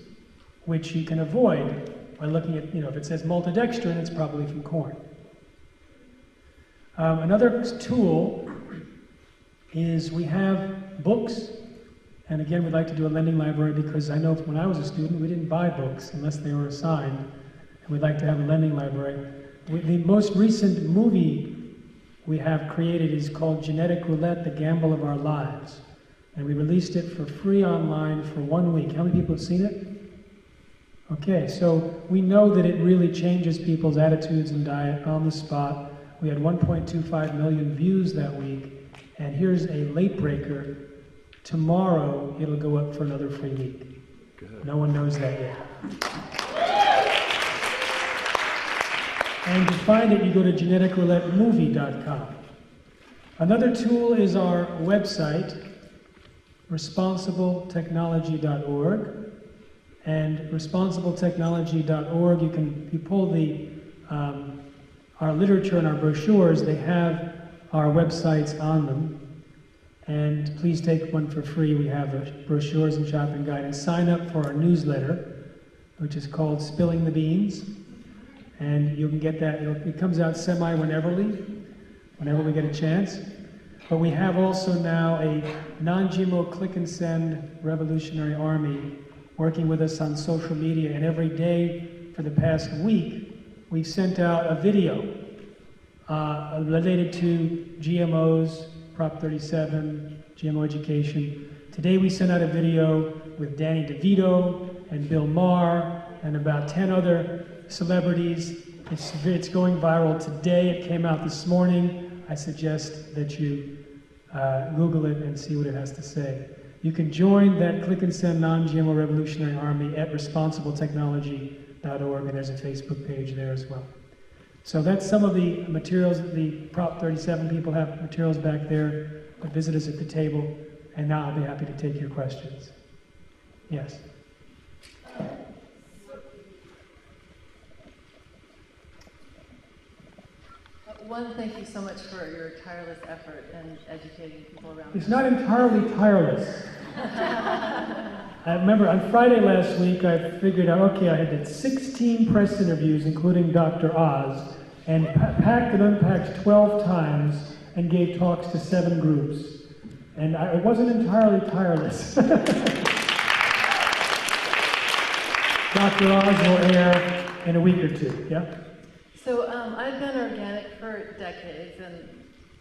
A: which you can avoid by looking at, you know, if it says maltodextrin, it's probably from corn. Um, another tool is we have books, and again, we'd like to do a lending library because I know when I was a student, we didn't buy books unless they were assigned, and we'd like to have a lending library. The most recent movie we have created is called Genetic Roulette, The Gamble of Our Lives. And we released it for free online for one week. How many people have seen it? Okay, so we know that it really changes people's attitudes and diet on the spot. We had 1.25 million views that week. And here's a late breaker. Tomorrow, it'll go up for another free week. No one knows that yet. And to find it, you go to geneticroulettemovie.com. Another tool is our website, responsibletechnology.org. And responsibletechnology.org, you can you pull the um, our literature and our brochures. They have our websites on them. And please take one for free. We have brochures and shopping guide. And sign up for our newsletter, which is called Spilling the Beans. And you can get that. It comes out semi wheneverly, whenever we get a chance. But we have also now a non-GMO click and send revolutionary army working with us on social media. And every day for the past week, we've sent out a video uh, related to GMOs, Prop 37, GMO education. Today we sent out a video with Danny DeVito and Bill Maher and about 10 other celebrities. It's, it's going viral today. It came out this morning. I suggest that you uh, Google it and see what it has to say. You can join that click and send non-GMO revolutionary army at responsibletechnology.org and there's a Facebook page there as well. So that's some of the materials. that The Prop 37 people have materials back there. But visit us at the table, and now I'll be happy to take your questions. Yes.
E: One, thank you so much for your tireless effort in educating people around.
A: It's not entirely tireless. [LAUGHS] I remember on Friday last week, I figured out, okay, I had did 16 press interviews, including Dr. Oz, and packed and unpacked 12 times and gave talks to seven groups. And I, wasn't entirely tireless. [LAUGHS] Dr. Oz will air in a week or two, yeah?
E: So um, I've been organic for decades, and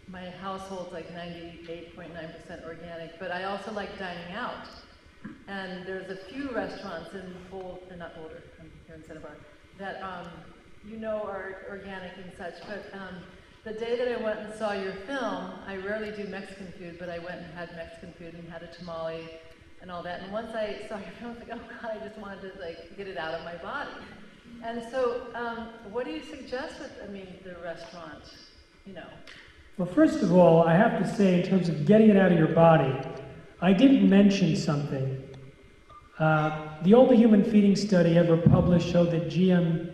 E: my household's like 98.9% organic, but I also like dining out. And there's a few restaurants in Boulder, not Boulder, I'm here in Santa Barbara, that um, you know are organic and such. But um, the day that I went and saw your film, I rarely do Mexican food, but I went and had Mexican food and had a tamale and all that. And once I saw your film, I was like, oh God, I just wanted to like get it out of my body. And so, um, what do you suggest with, I mean, the restaurant, you know?
A: Well, first of all, I have to say, in terms of getting it out of your body, I didn't mention something. Uh, the only human feeding study ever published showed that GM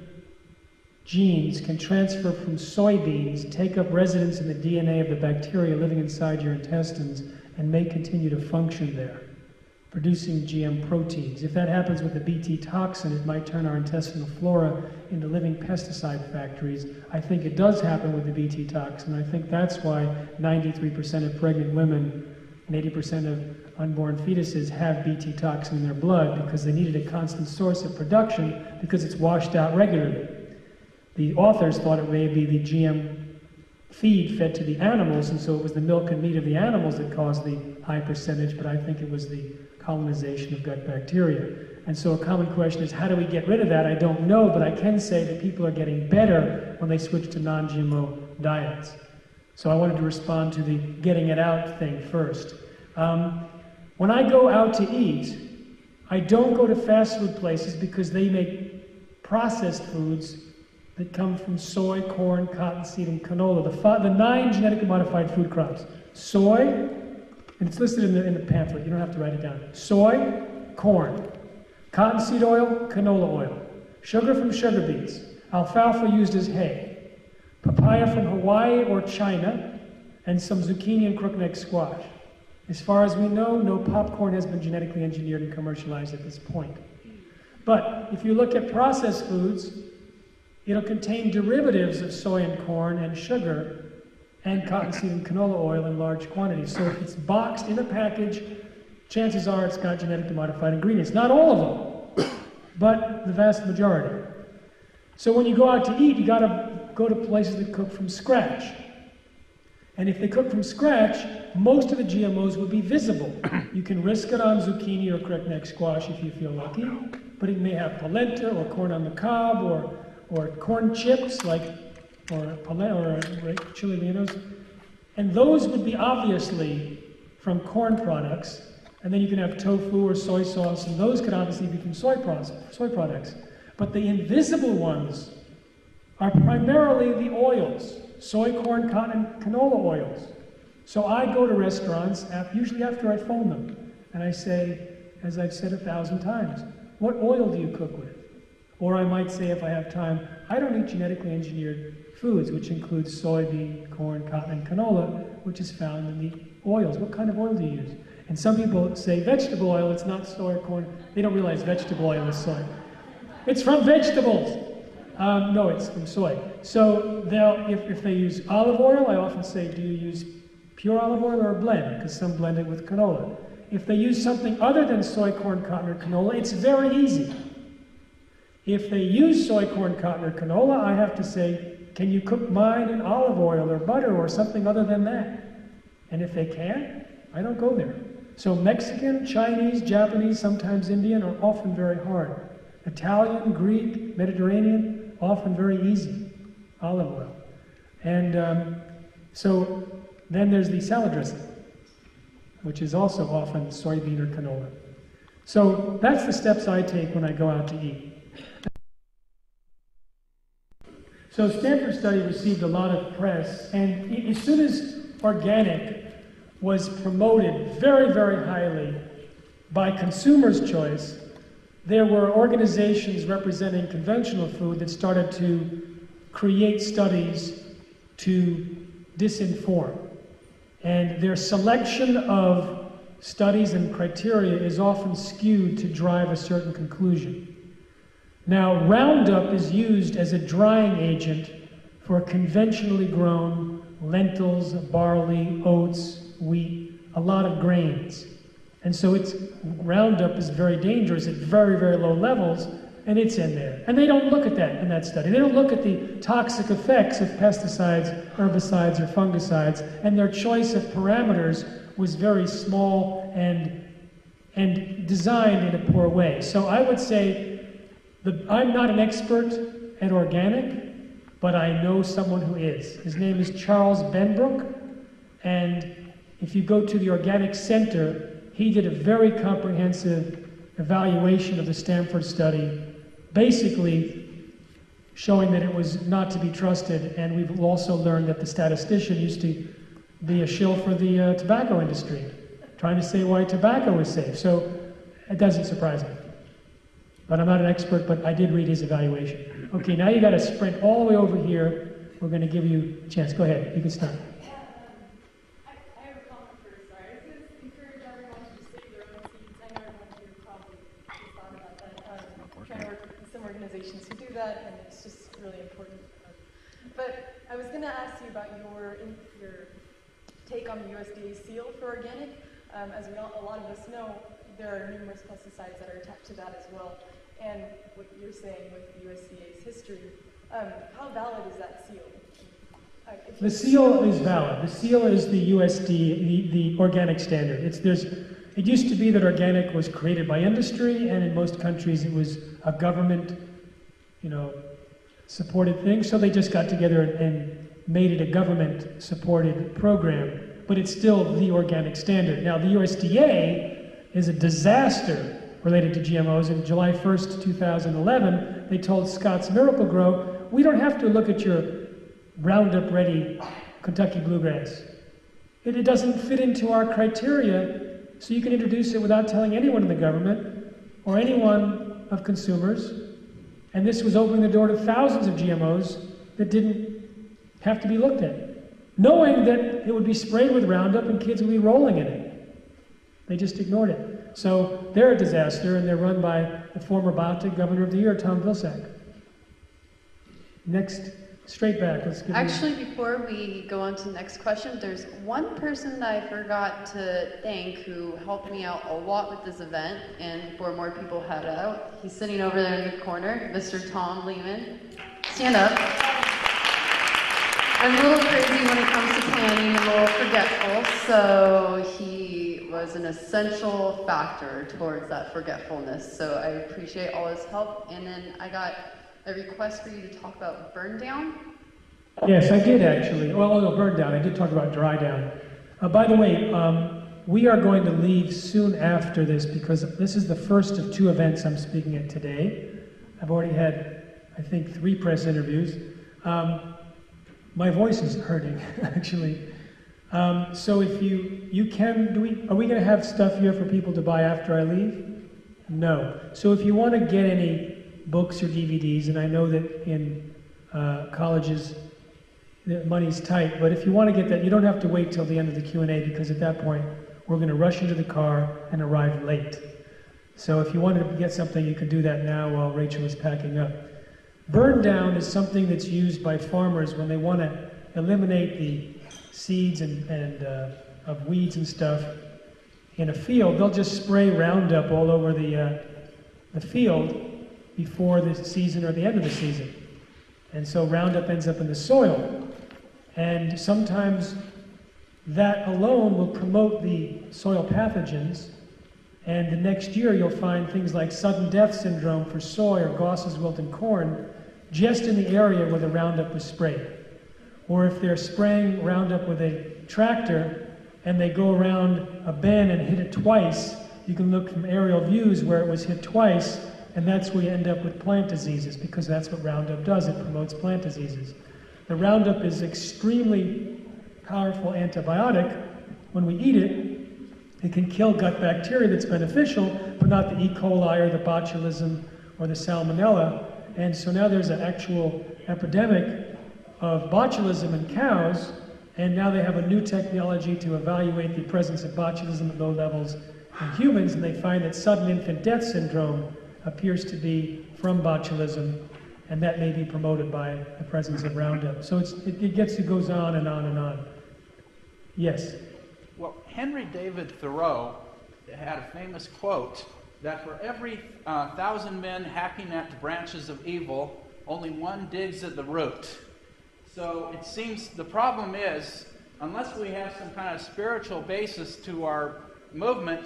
A: genes can transfer from soybeans, take up residence in the DNA of the bacteria living inside your intestines, and may continue to function there, producing GM proteins. If that happens with the Bt toxin, it might turn our intestinal flora into living pesticide factories. I think it does happen with the Bt toxin. I think that's why 93% of pregnant women 80% of unborn fetuses have Bt toxin in their blood because they needed a constant source of production because it's washed out regularly. The authors thought it may be the GM feed fed to the animals, and so it was the milk and meat of the animals that caused the high percentage, but I think it was the colonization of gut bacteria. And so a common question is, how do we get rid of that? I don't know, but I can say that people are getting better when they switch to non GMO diets. So I wanted to respond to the getting it out thing first. Um, when I go out to eat, I don't go to fast food places because they make processed foods that come from soy, corn, cottonseed, and canola. The, five, the nine genetically modified food crops soy, and it's listed in the, in the pamphlet, you don't have to write it down. Soy, corn, cottonseed oil, canola oil, sugar from sugar beets, alfalfa used as hay, papaya from Hawaii or China, and some zucchini and crookneck squash. As far as we know, no popcorn has been genetically engineered and commercialized at this point. But if you look at processed foods, It'll contain derivatives of soy and corn and sugar and cottonseed and canola oil in large quantities. So if it's boxed in a package, chances are it's got genetically modified ingredients. Not all of them, but the vast majority. So when you go out to eat, you got to go to places that cook from scratch. And if they cook from scratch, most of the GMOs will be visible. [CLEARS THROAT] You can risk it on zucchini or crookneck squash if you feel lucky, but it may have polenta or corn on the cob or or corn chips like or polenta or chili rellenos, and those would be obviously from corn products, and then you can have tofu or soy sauce, and those could obviously be from soy, soy products. But the invisible ones are primarily the oils soy, corn, cotton, canola oils. So I go to restaurants, usually after I phone them, and I say, as I've said a thousand times, what oil do you cook with? Or I might say, if I have time, I don't eat genetically engineered foods, which includes soybean, corn, cotton, and canola, which is found in the oils. What kind of oil do you use? And some people say vegetable oil, it's not soy or corn. They don't realize vegetable oil is soy. It's from vegetables. Um, no, it's from soy. So if, if they use olive oil, I often say, do you use pure olive oil or a blend? Because some blend it with canola. If they use something other than soy, corn, cotton, or canola, it's very easy. If they use soy, corn, cotton, or canola, I have to say, can you cook mine in olive oil or butter or something other than that? And if they can't, I don't go there. So Mexican, Chinese, Japanese, sometimes Indian are often very hard. Italian, Greek, Mediterranean, often very easy. Olive oil. And um, so then there's the salad dressing, which is also often soybean or canola. So that's the steps I take when I go out to eat. So Stanford study received a lot of press, and as soon as organic was promoted very, very highly by Consumers' Choice, there were organizations representing conventional food that started to create studies to disinform. And their selection of studies and criteria is often skewed to drive a certain conclusion. Now, Roundup is used as a drying agent for conventionally grown lentils, barley, oats, wheat, a lot of grains. And so it's Roundup is very dangerous at very, very low levels, and it's in there. And they don't look at that in that study. They don't look at the toxic effects of pesticides, herbicides, or fungicides, and their choice of parameters was very small and and designed in a poor way. So I would say the, I'm not an expert at organic, but I know someone who is. His name is Charles Benbrook, and if you go to the Organic Center, he did a very comprehensive evaluation of the Stanford study, basically showing that it was not to be trusted. And we've also learned that the statistician used to be a shill for the uh, tobacco industry, trying to say why tobacco is safe. So it doesn't surprise me. But I'm not an expert, but I did read his evaluation. Okay, now you got to sprint all the way over here. We're going to give you a chance. Go ahead, you can start.
F: that, and it's just really important. But I was going to ask you about your your take on the USDA seal for organic. Um, as we all, a lot of us know, there are numerous pesticides that are attached to that as well. And what you're saying with the USDA's history, um, how valid is that seal?
A: Uh, the seal is valid. The seal is the USD, the, the organic standard. It's, there's, it used to be that organic was created by industry, and in most countries it was a government you know, supported thing. So they just got together and made it a government supported program. But it's still the organic standard. Now, the USDA is a disaster related to GMOs. In July 1st, 2011, they told Scotts Miracle-Gro, we don't have to look at your Roundup Ready Kentucky bluegrass. It, it doesn't fit into our criteria, so you can introduce it without telling anyone in the government or anyone of consumers and this was opening the door to thousands of GMOs that didn't have to be looked at, knowing that it would be sprayed with Roundup and kids would be rolling in it. They just ignored it. So they're a disaster, and they're run by the former biotech governor of the year, Tom Vilsack. Next straight back. Let's
D: Actually, before we go on to the next question, there's one person that I forgot to thank who helped me out a lot with this event, and before more people head out, he's sitting over there in the corner, Mr. Tom Lehman. Stand up. I'm a little crazy when it comes to planning, a little forgetful, so he was an essential factor towards that forgetfulness. So I appreciate all his help, and then I got a request for you to talk about burn down.
A: Yes, I did actually. Well, no, burn down. I did talk about dry down. Uh, by the way, um, we are going to leave soon after this because this is the first of two events I'm speaking at today. I've already had, I think, three press interviews. Um, my voice is hurting, [LAUGHS] actually. Um, so if you you can, do we are we going to have stuff here for people to buy after I leave? No. So if you want to get any books or DVDs, and I know that in uh, colleges the money's tight, but if you want to get that, you don't have to wait till the end of the Q&A because at that point we're going to rush into the car and arrive late. So if you want to get something, you can do that now while Rachel is packing up. Burn down is something that's used by farmers when they want to eliminate the seeds and, and uh, of weeds and stuff in a field. They'll just spray Roundup all over the, uh, the field before the season or the end of the season. And so Roundup ends up in the soil. And sometimes that alone will promote the soil pathogens. And the next year you'll find things like sudden death syndrome for soy or Goss's wilt in corn just in the area where the Roundup was sprayed. Or if they're spraying Roundup with a tractor and they go around a bend and hit it twice, you can look from aerial views where it was hit twice, and that's where you end up with plant diseases because that's what Roundup does. It promotes plant diseases. The Roundup is extremely powerful antibiotic. When we eat it, it can kill gut bacteria that's beneficial, but not the E. coli or the botulism or the salmonella. And so now there's an actual epidemic of botulism in cows, and now they have a new technology to evaluate the presence of botulism at low levels in humans, and they find that sudden infant death syndrome appears to be from botulism and that may be promoted by the presence of Roundup. So it, it gets, it goes on and on and on. Yes?
G: Well, Henry David Thoreau had a famous quote that for every uh, thousand men hacking at the branches of evil, only one digs at the root. So it seems the problem is, unless we have some kind of spiritual basis to our movement,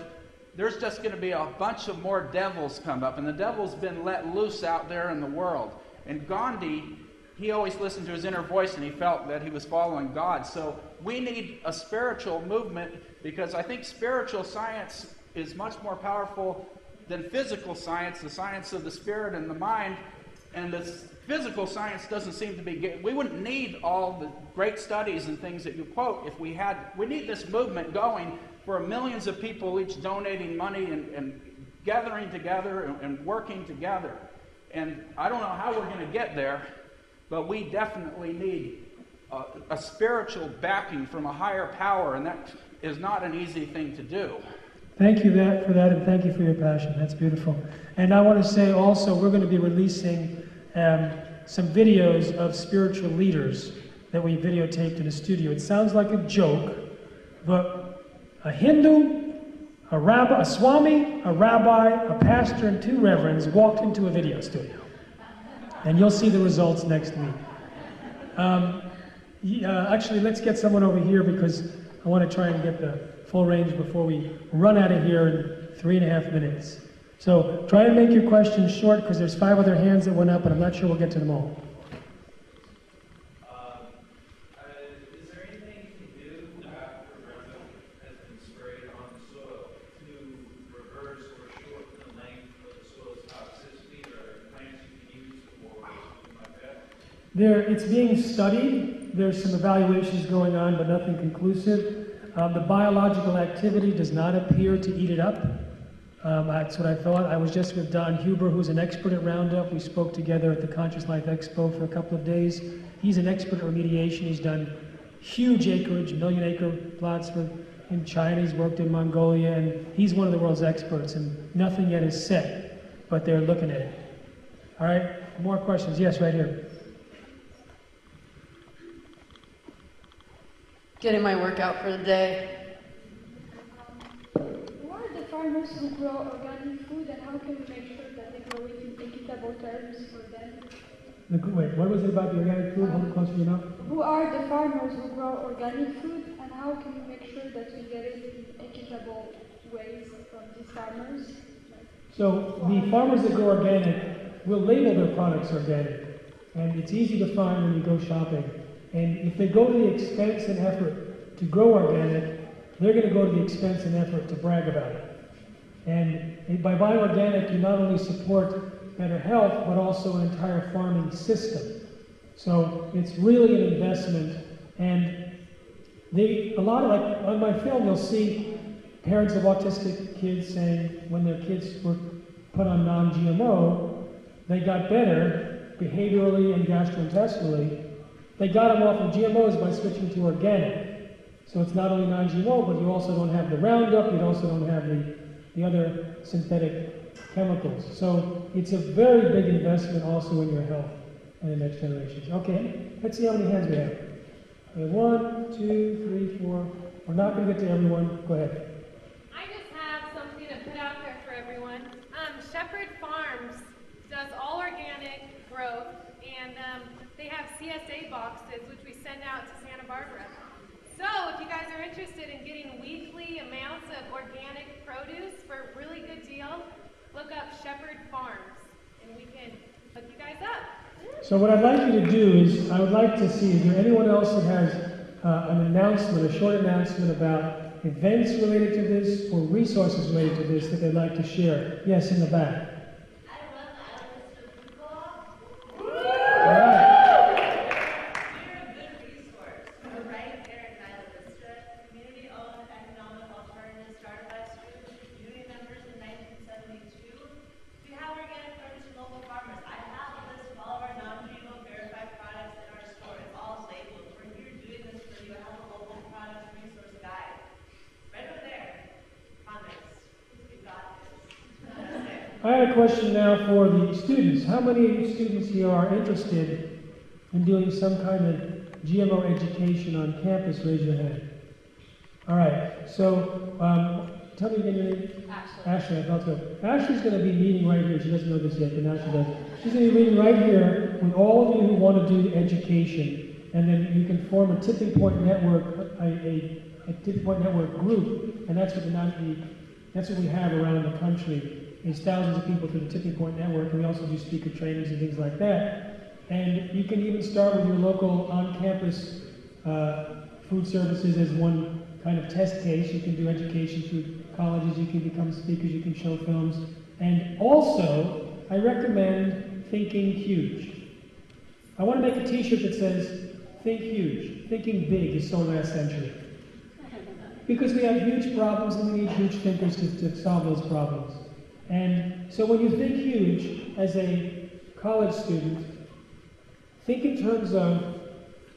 G: there's just going to be a bunch of more devils come up. And the devil's been let loose out there in the world. And Gandhi, he always listened to his inner voice and he felt that he was following God. So we need a spiritual movement because I think spiritual science is much more powerful than physical science, the science of the spirit and the mind. And the physical science doesn't seem to be. We wouldn't need all the great studies and things that you quote if we had. We need this movement going for millions of people each donating money and, and gathering together and, and working together. And I don't know how we're going to get there, but we definitely need a, a spiritual backing from a higher power, and that is not an easy thing to do.
A: Thank you for that, and thank you for your passion. That's beautiful. And I want to say also, we're going to be releasing um, some videos of spiritual leaders that we videotaped in a studio. It sounds like a joke, but a Hindu a rabbi, a swami, a rabbi, a pastor, and two reverends walked into a video studio. And you'll see the results next week. Um, uh, actually, let's get someone over here because I want to try and get the full range before we run out of here in three and a half minutes. So try and make your questions short because there's five other hands that went up, and I'm not sure we'll get to them all. There, it's being studied. There's some evaluations going on, but nothing conclusive. Um, the biological activity does not appear to eat it up. Um, that's what I thought. I was just with Don Huber, who's an expert at Roundup. We spoke together at the Conscious Life Expo for a couple of days. He's an expert at remediation. He's done huge acreage, million acre plots for, in China. He's worked in Mongolia, and he's one of the world's experts. And nothing yet is set, but they're looking at it. All right, more questions? Yes, right here.
H: Getting my workout for the day.
B: Who are the farmers who grow organic food and how can we make sure that they grow it in equitable terms for them?
A: The, wait, what was it about the organic food? Hold it close to your mouth.
B: Who are the farmers who grow organic food and how can we make sure that we get it in equitable ways from these farmers?
A: So the farmers that grow organic will label their products organic. And it's easy to find when you go shopping. And if they go to the expense and effort to grow organic, they're going to go to the expense and effort to brag about it. And by buying organic, you not only support better health, but also an entire farming system. So it's really an investment. And they, a lot of like on my film, you'll see parents of autistic kids saying when their kids were put on non-GMO, they got better behaviorally and gastrointestinally. They got them off of GMOs by switching to organic. So it's not only non-GMO, but you also don't have the Roundup, you also don't have the, the other synthetic chemicals. So it's a very big investment also in your health and the next generations. Okay, let's see how many hands we have. Have one, two, three, four. We're not going to get to everyone. Go ahead.
I: I just have something to put out there for everyone. Um, Shepherd Farms does all organic growth, and um, they have CSA boxes, which we send out to Santa Barbara. So if you guys are interested in getting weekly amounts of organic produce for a really good deal, look up Shepherd Farms, and we can hook you guys up.
A: So what I'd like you to do is, I would like to see, is there anyone else that has uh, an announcement, a short announcement about events related to this or resources related to this that they'd like to share? Yes, in the back. I have a question now for the students. How many of you students here are interested in doing some kind of GMO education on campus? Raise your hand. All right. So, um, tell me again your name.
E: Ashley.
A: Ashley, I thought so. Ashley's going to be meeting right here. She doesn't know this yet, but now she does. She's going to be meeting right here with all of you who want to do education, and then you can form a tipping point network, a, a, a tipping point network group, and that's what the that's what we have around the country is thousands of people through the Tipping Point Network, and we also do speaker trainings and things like that. And you can even start with your local on-campus uh, food services as one kind of test case. You can do education through colleges, you can become speakers, you can show films. And also, I recommend thinking huge. I want to make a t-shirt that says, think huge. Thinking big is so last century. Because we have huge problems and we need huge thinkers to, to solve those problems. And so when you think huge as a college student, think in terms of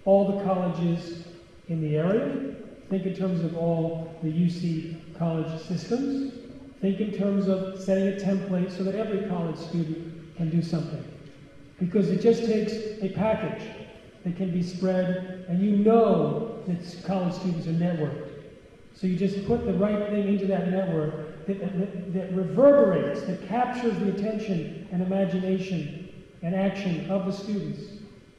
A: all the colleges in the area, think in terms of all the UC college systems, think in terms of setting a template so that every college student can do something. Because it just takes a package that can be spread, and you know that college students are networked. So you just put the right thing into that network, that, that, that reverberates, that captures the attention and imagination and action of the students.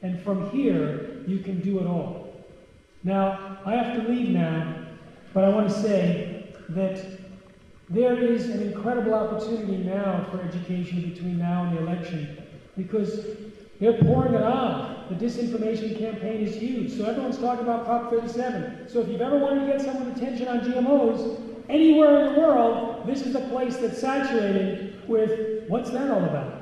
A: And from here, you can do it all. Now, I have to leave now, but I want to say that there is an incredible opportunity now for education between now and the election because they're pouring it on. The disinformation campaign is huge. So everyone's talking about Prop 37. So if you've ever wanted to get someone's attention on GMOs, Anywhere in the world, this is a place that's saturated with what's that all about?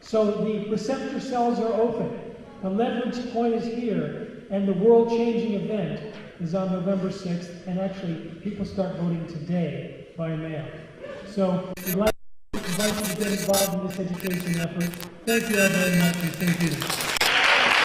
A: So the receptor cells are open. The leverage point is here, and the world changing event is on November 6th, and actually, people start voting today by mail. So we'd like to invite you to get involved in this education effort. Thank you all very much, thank you.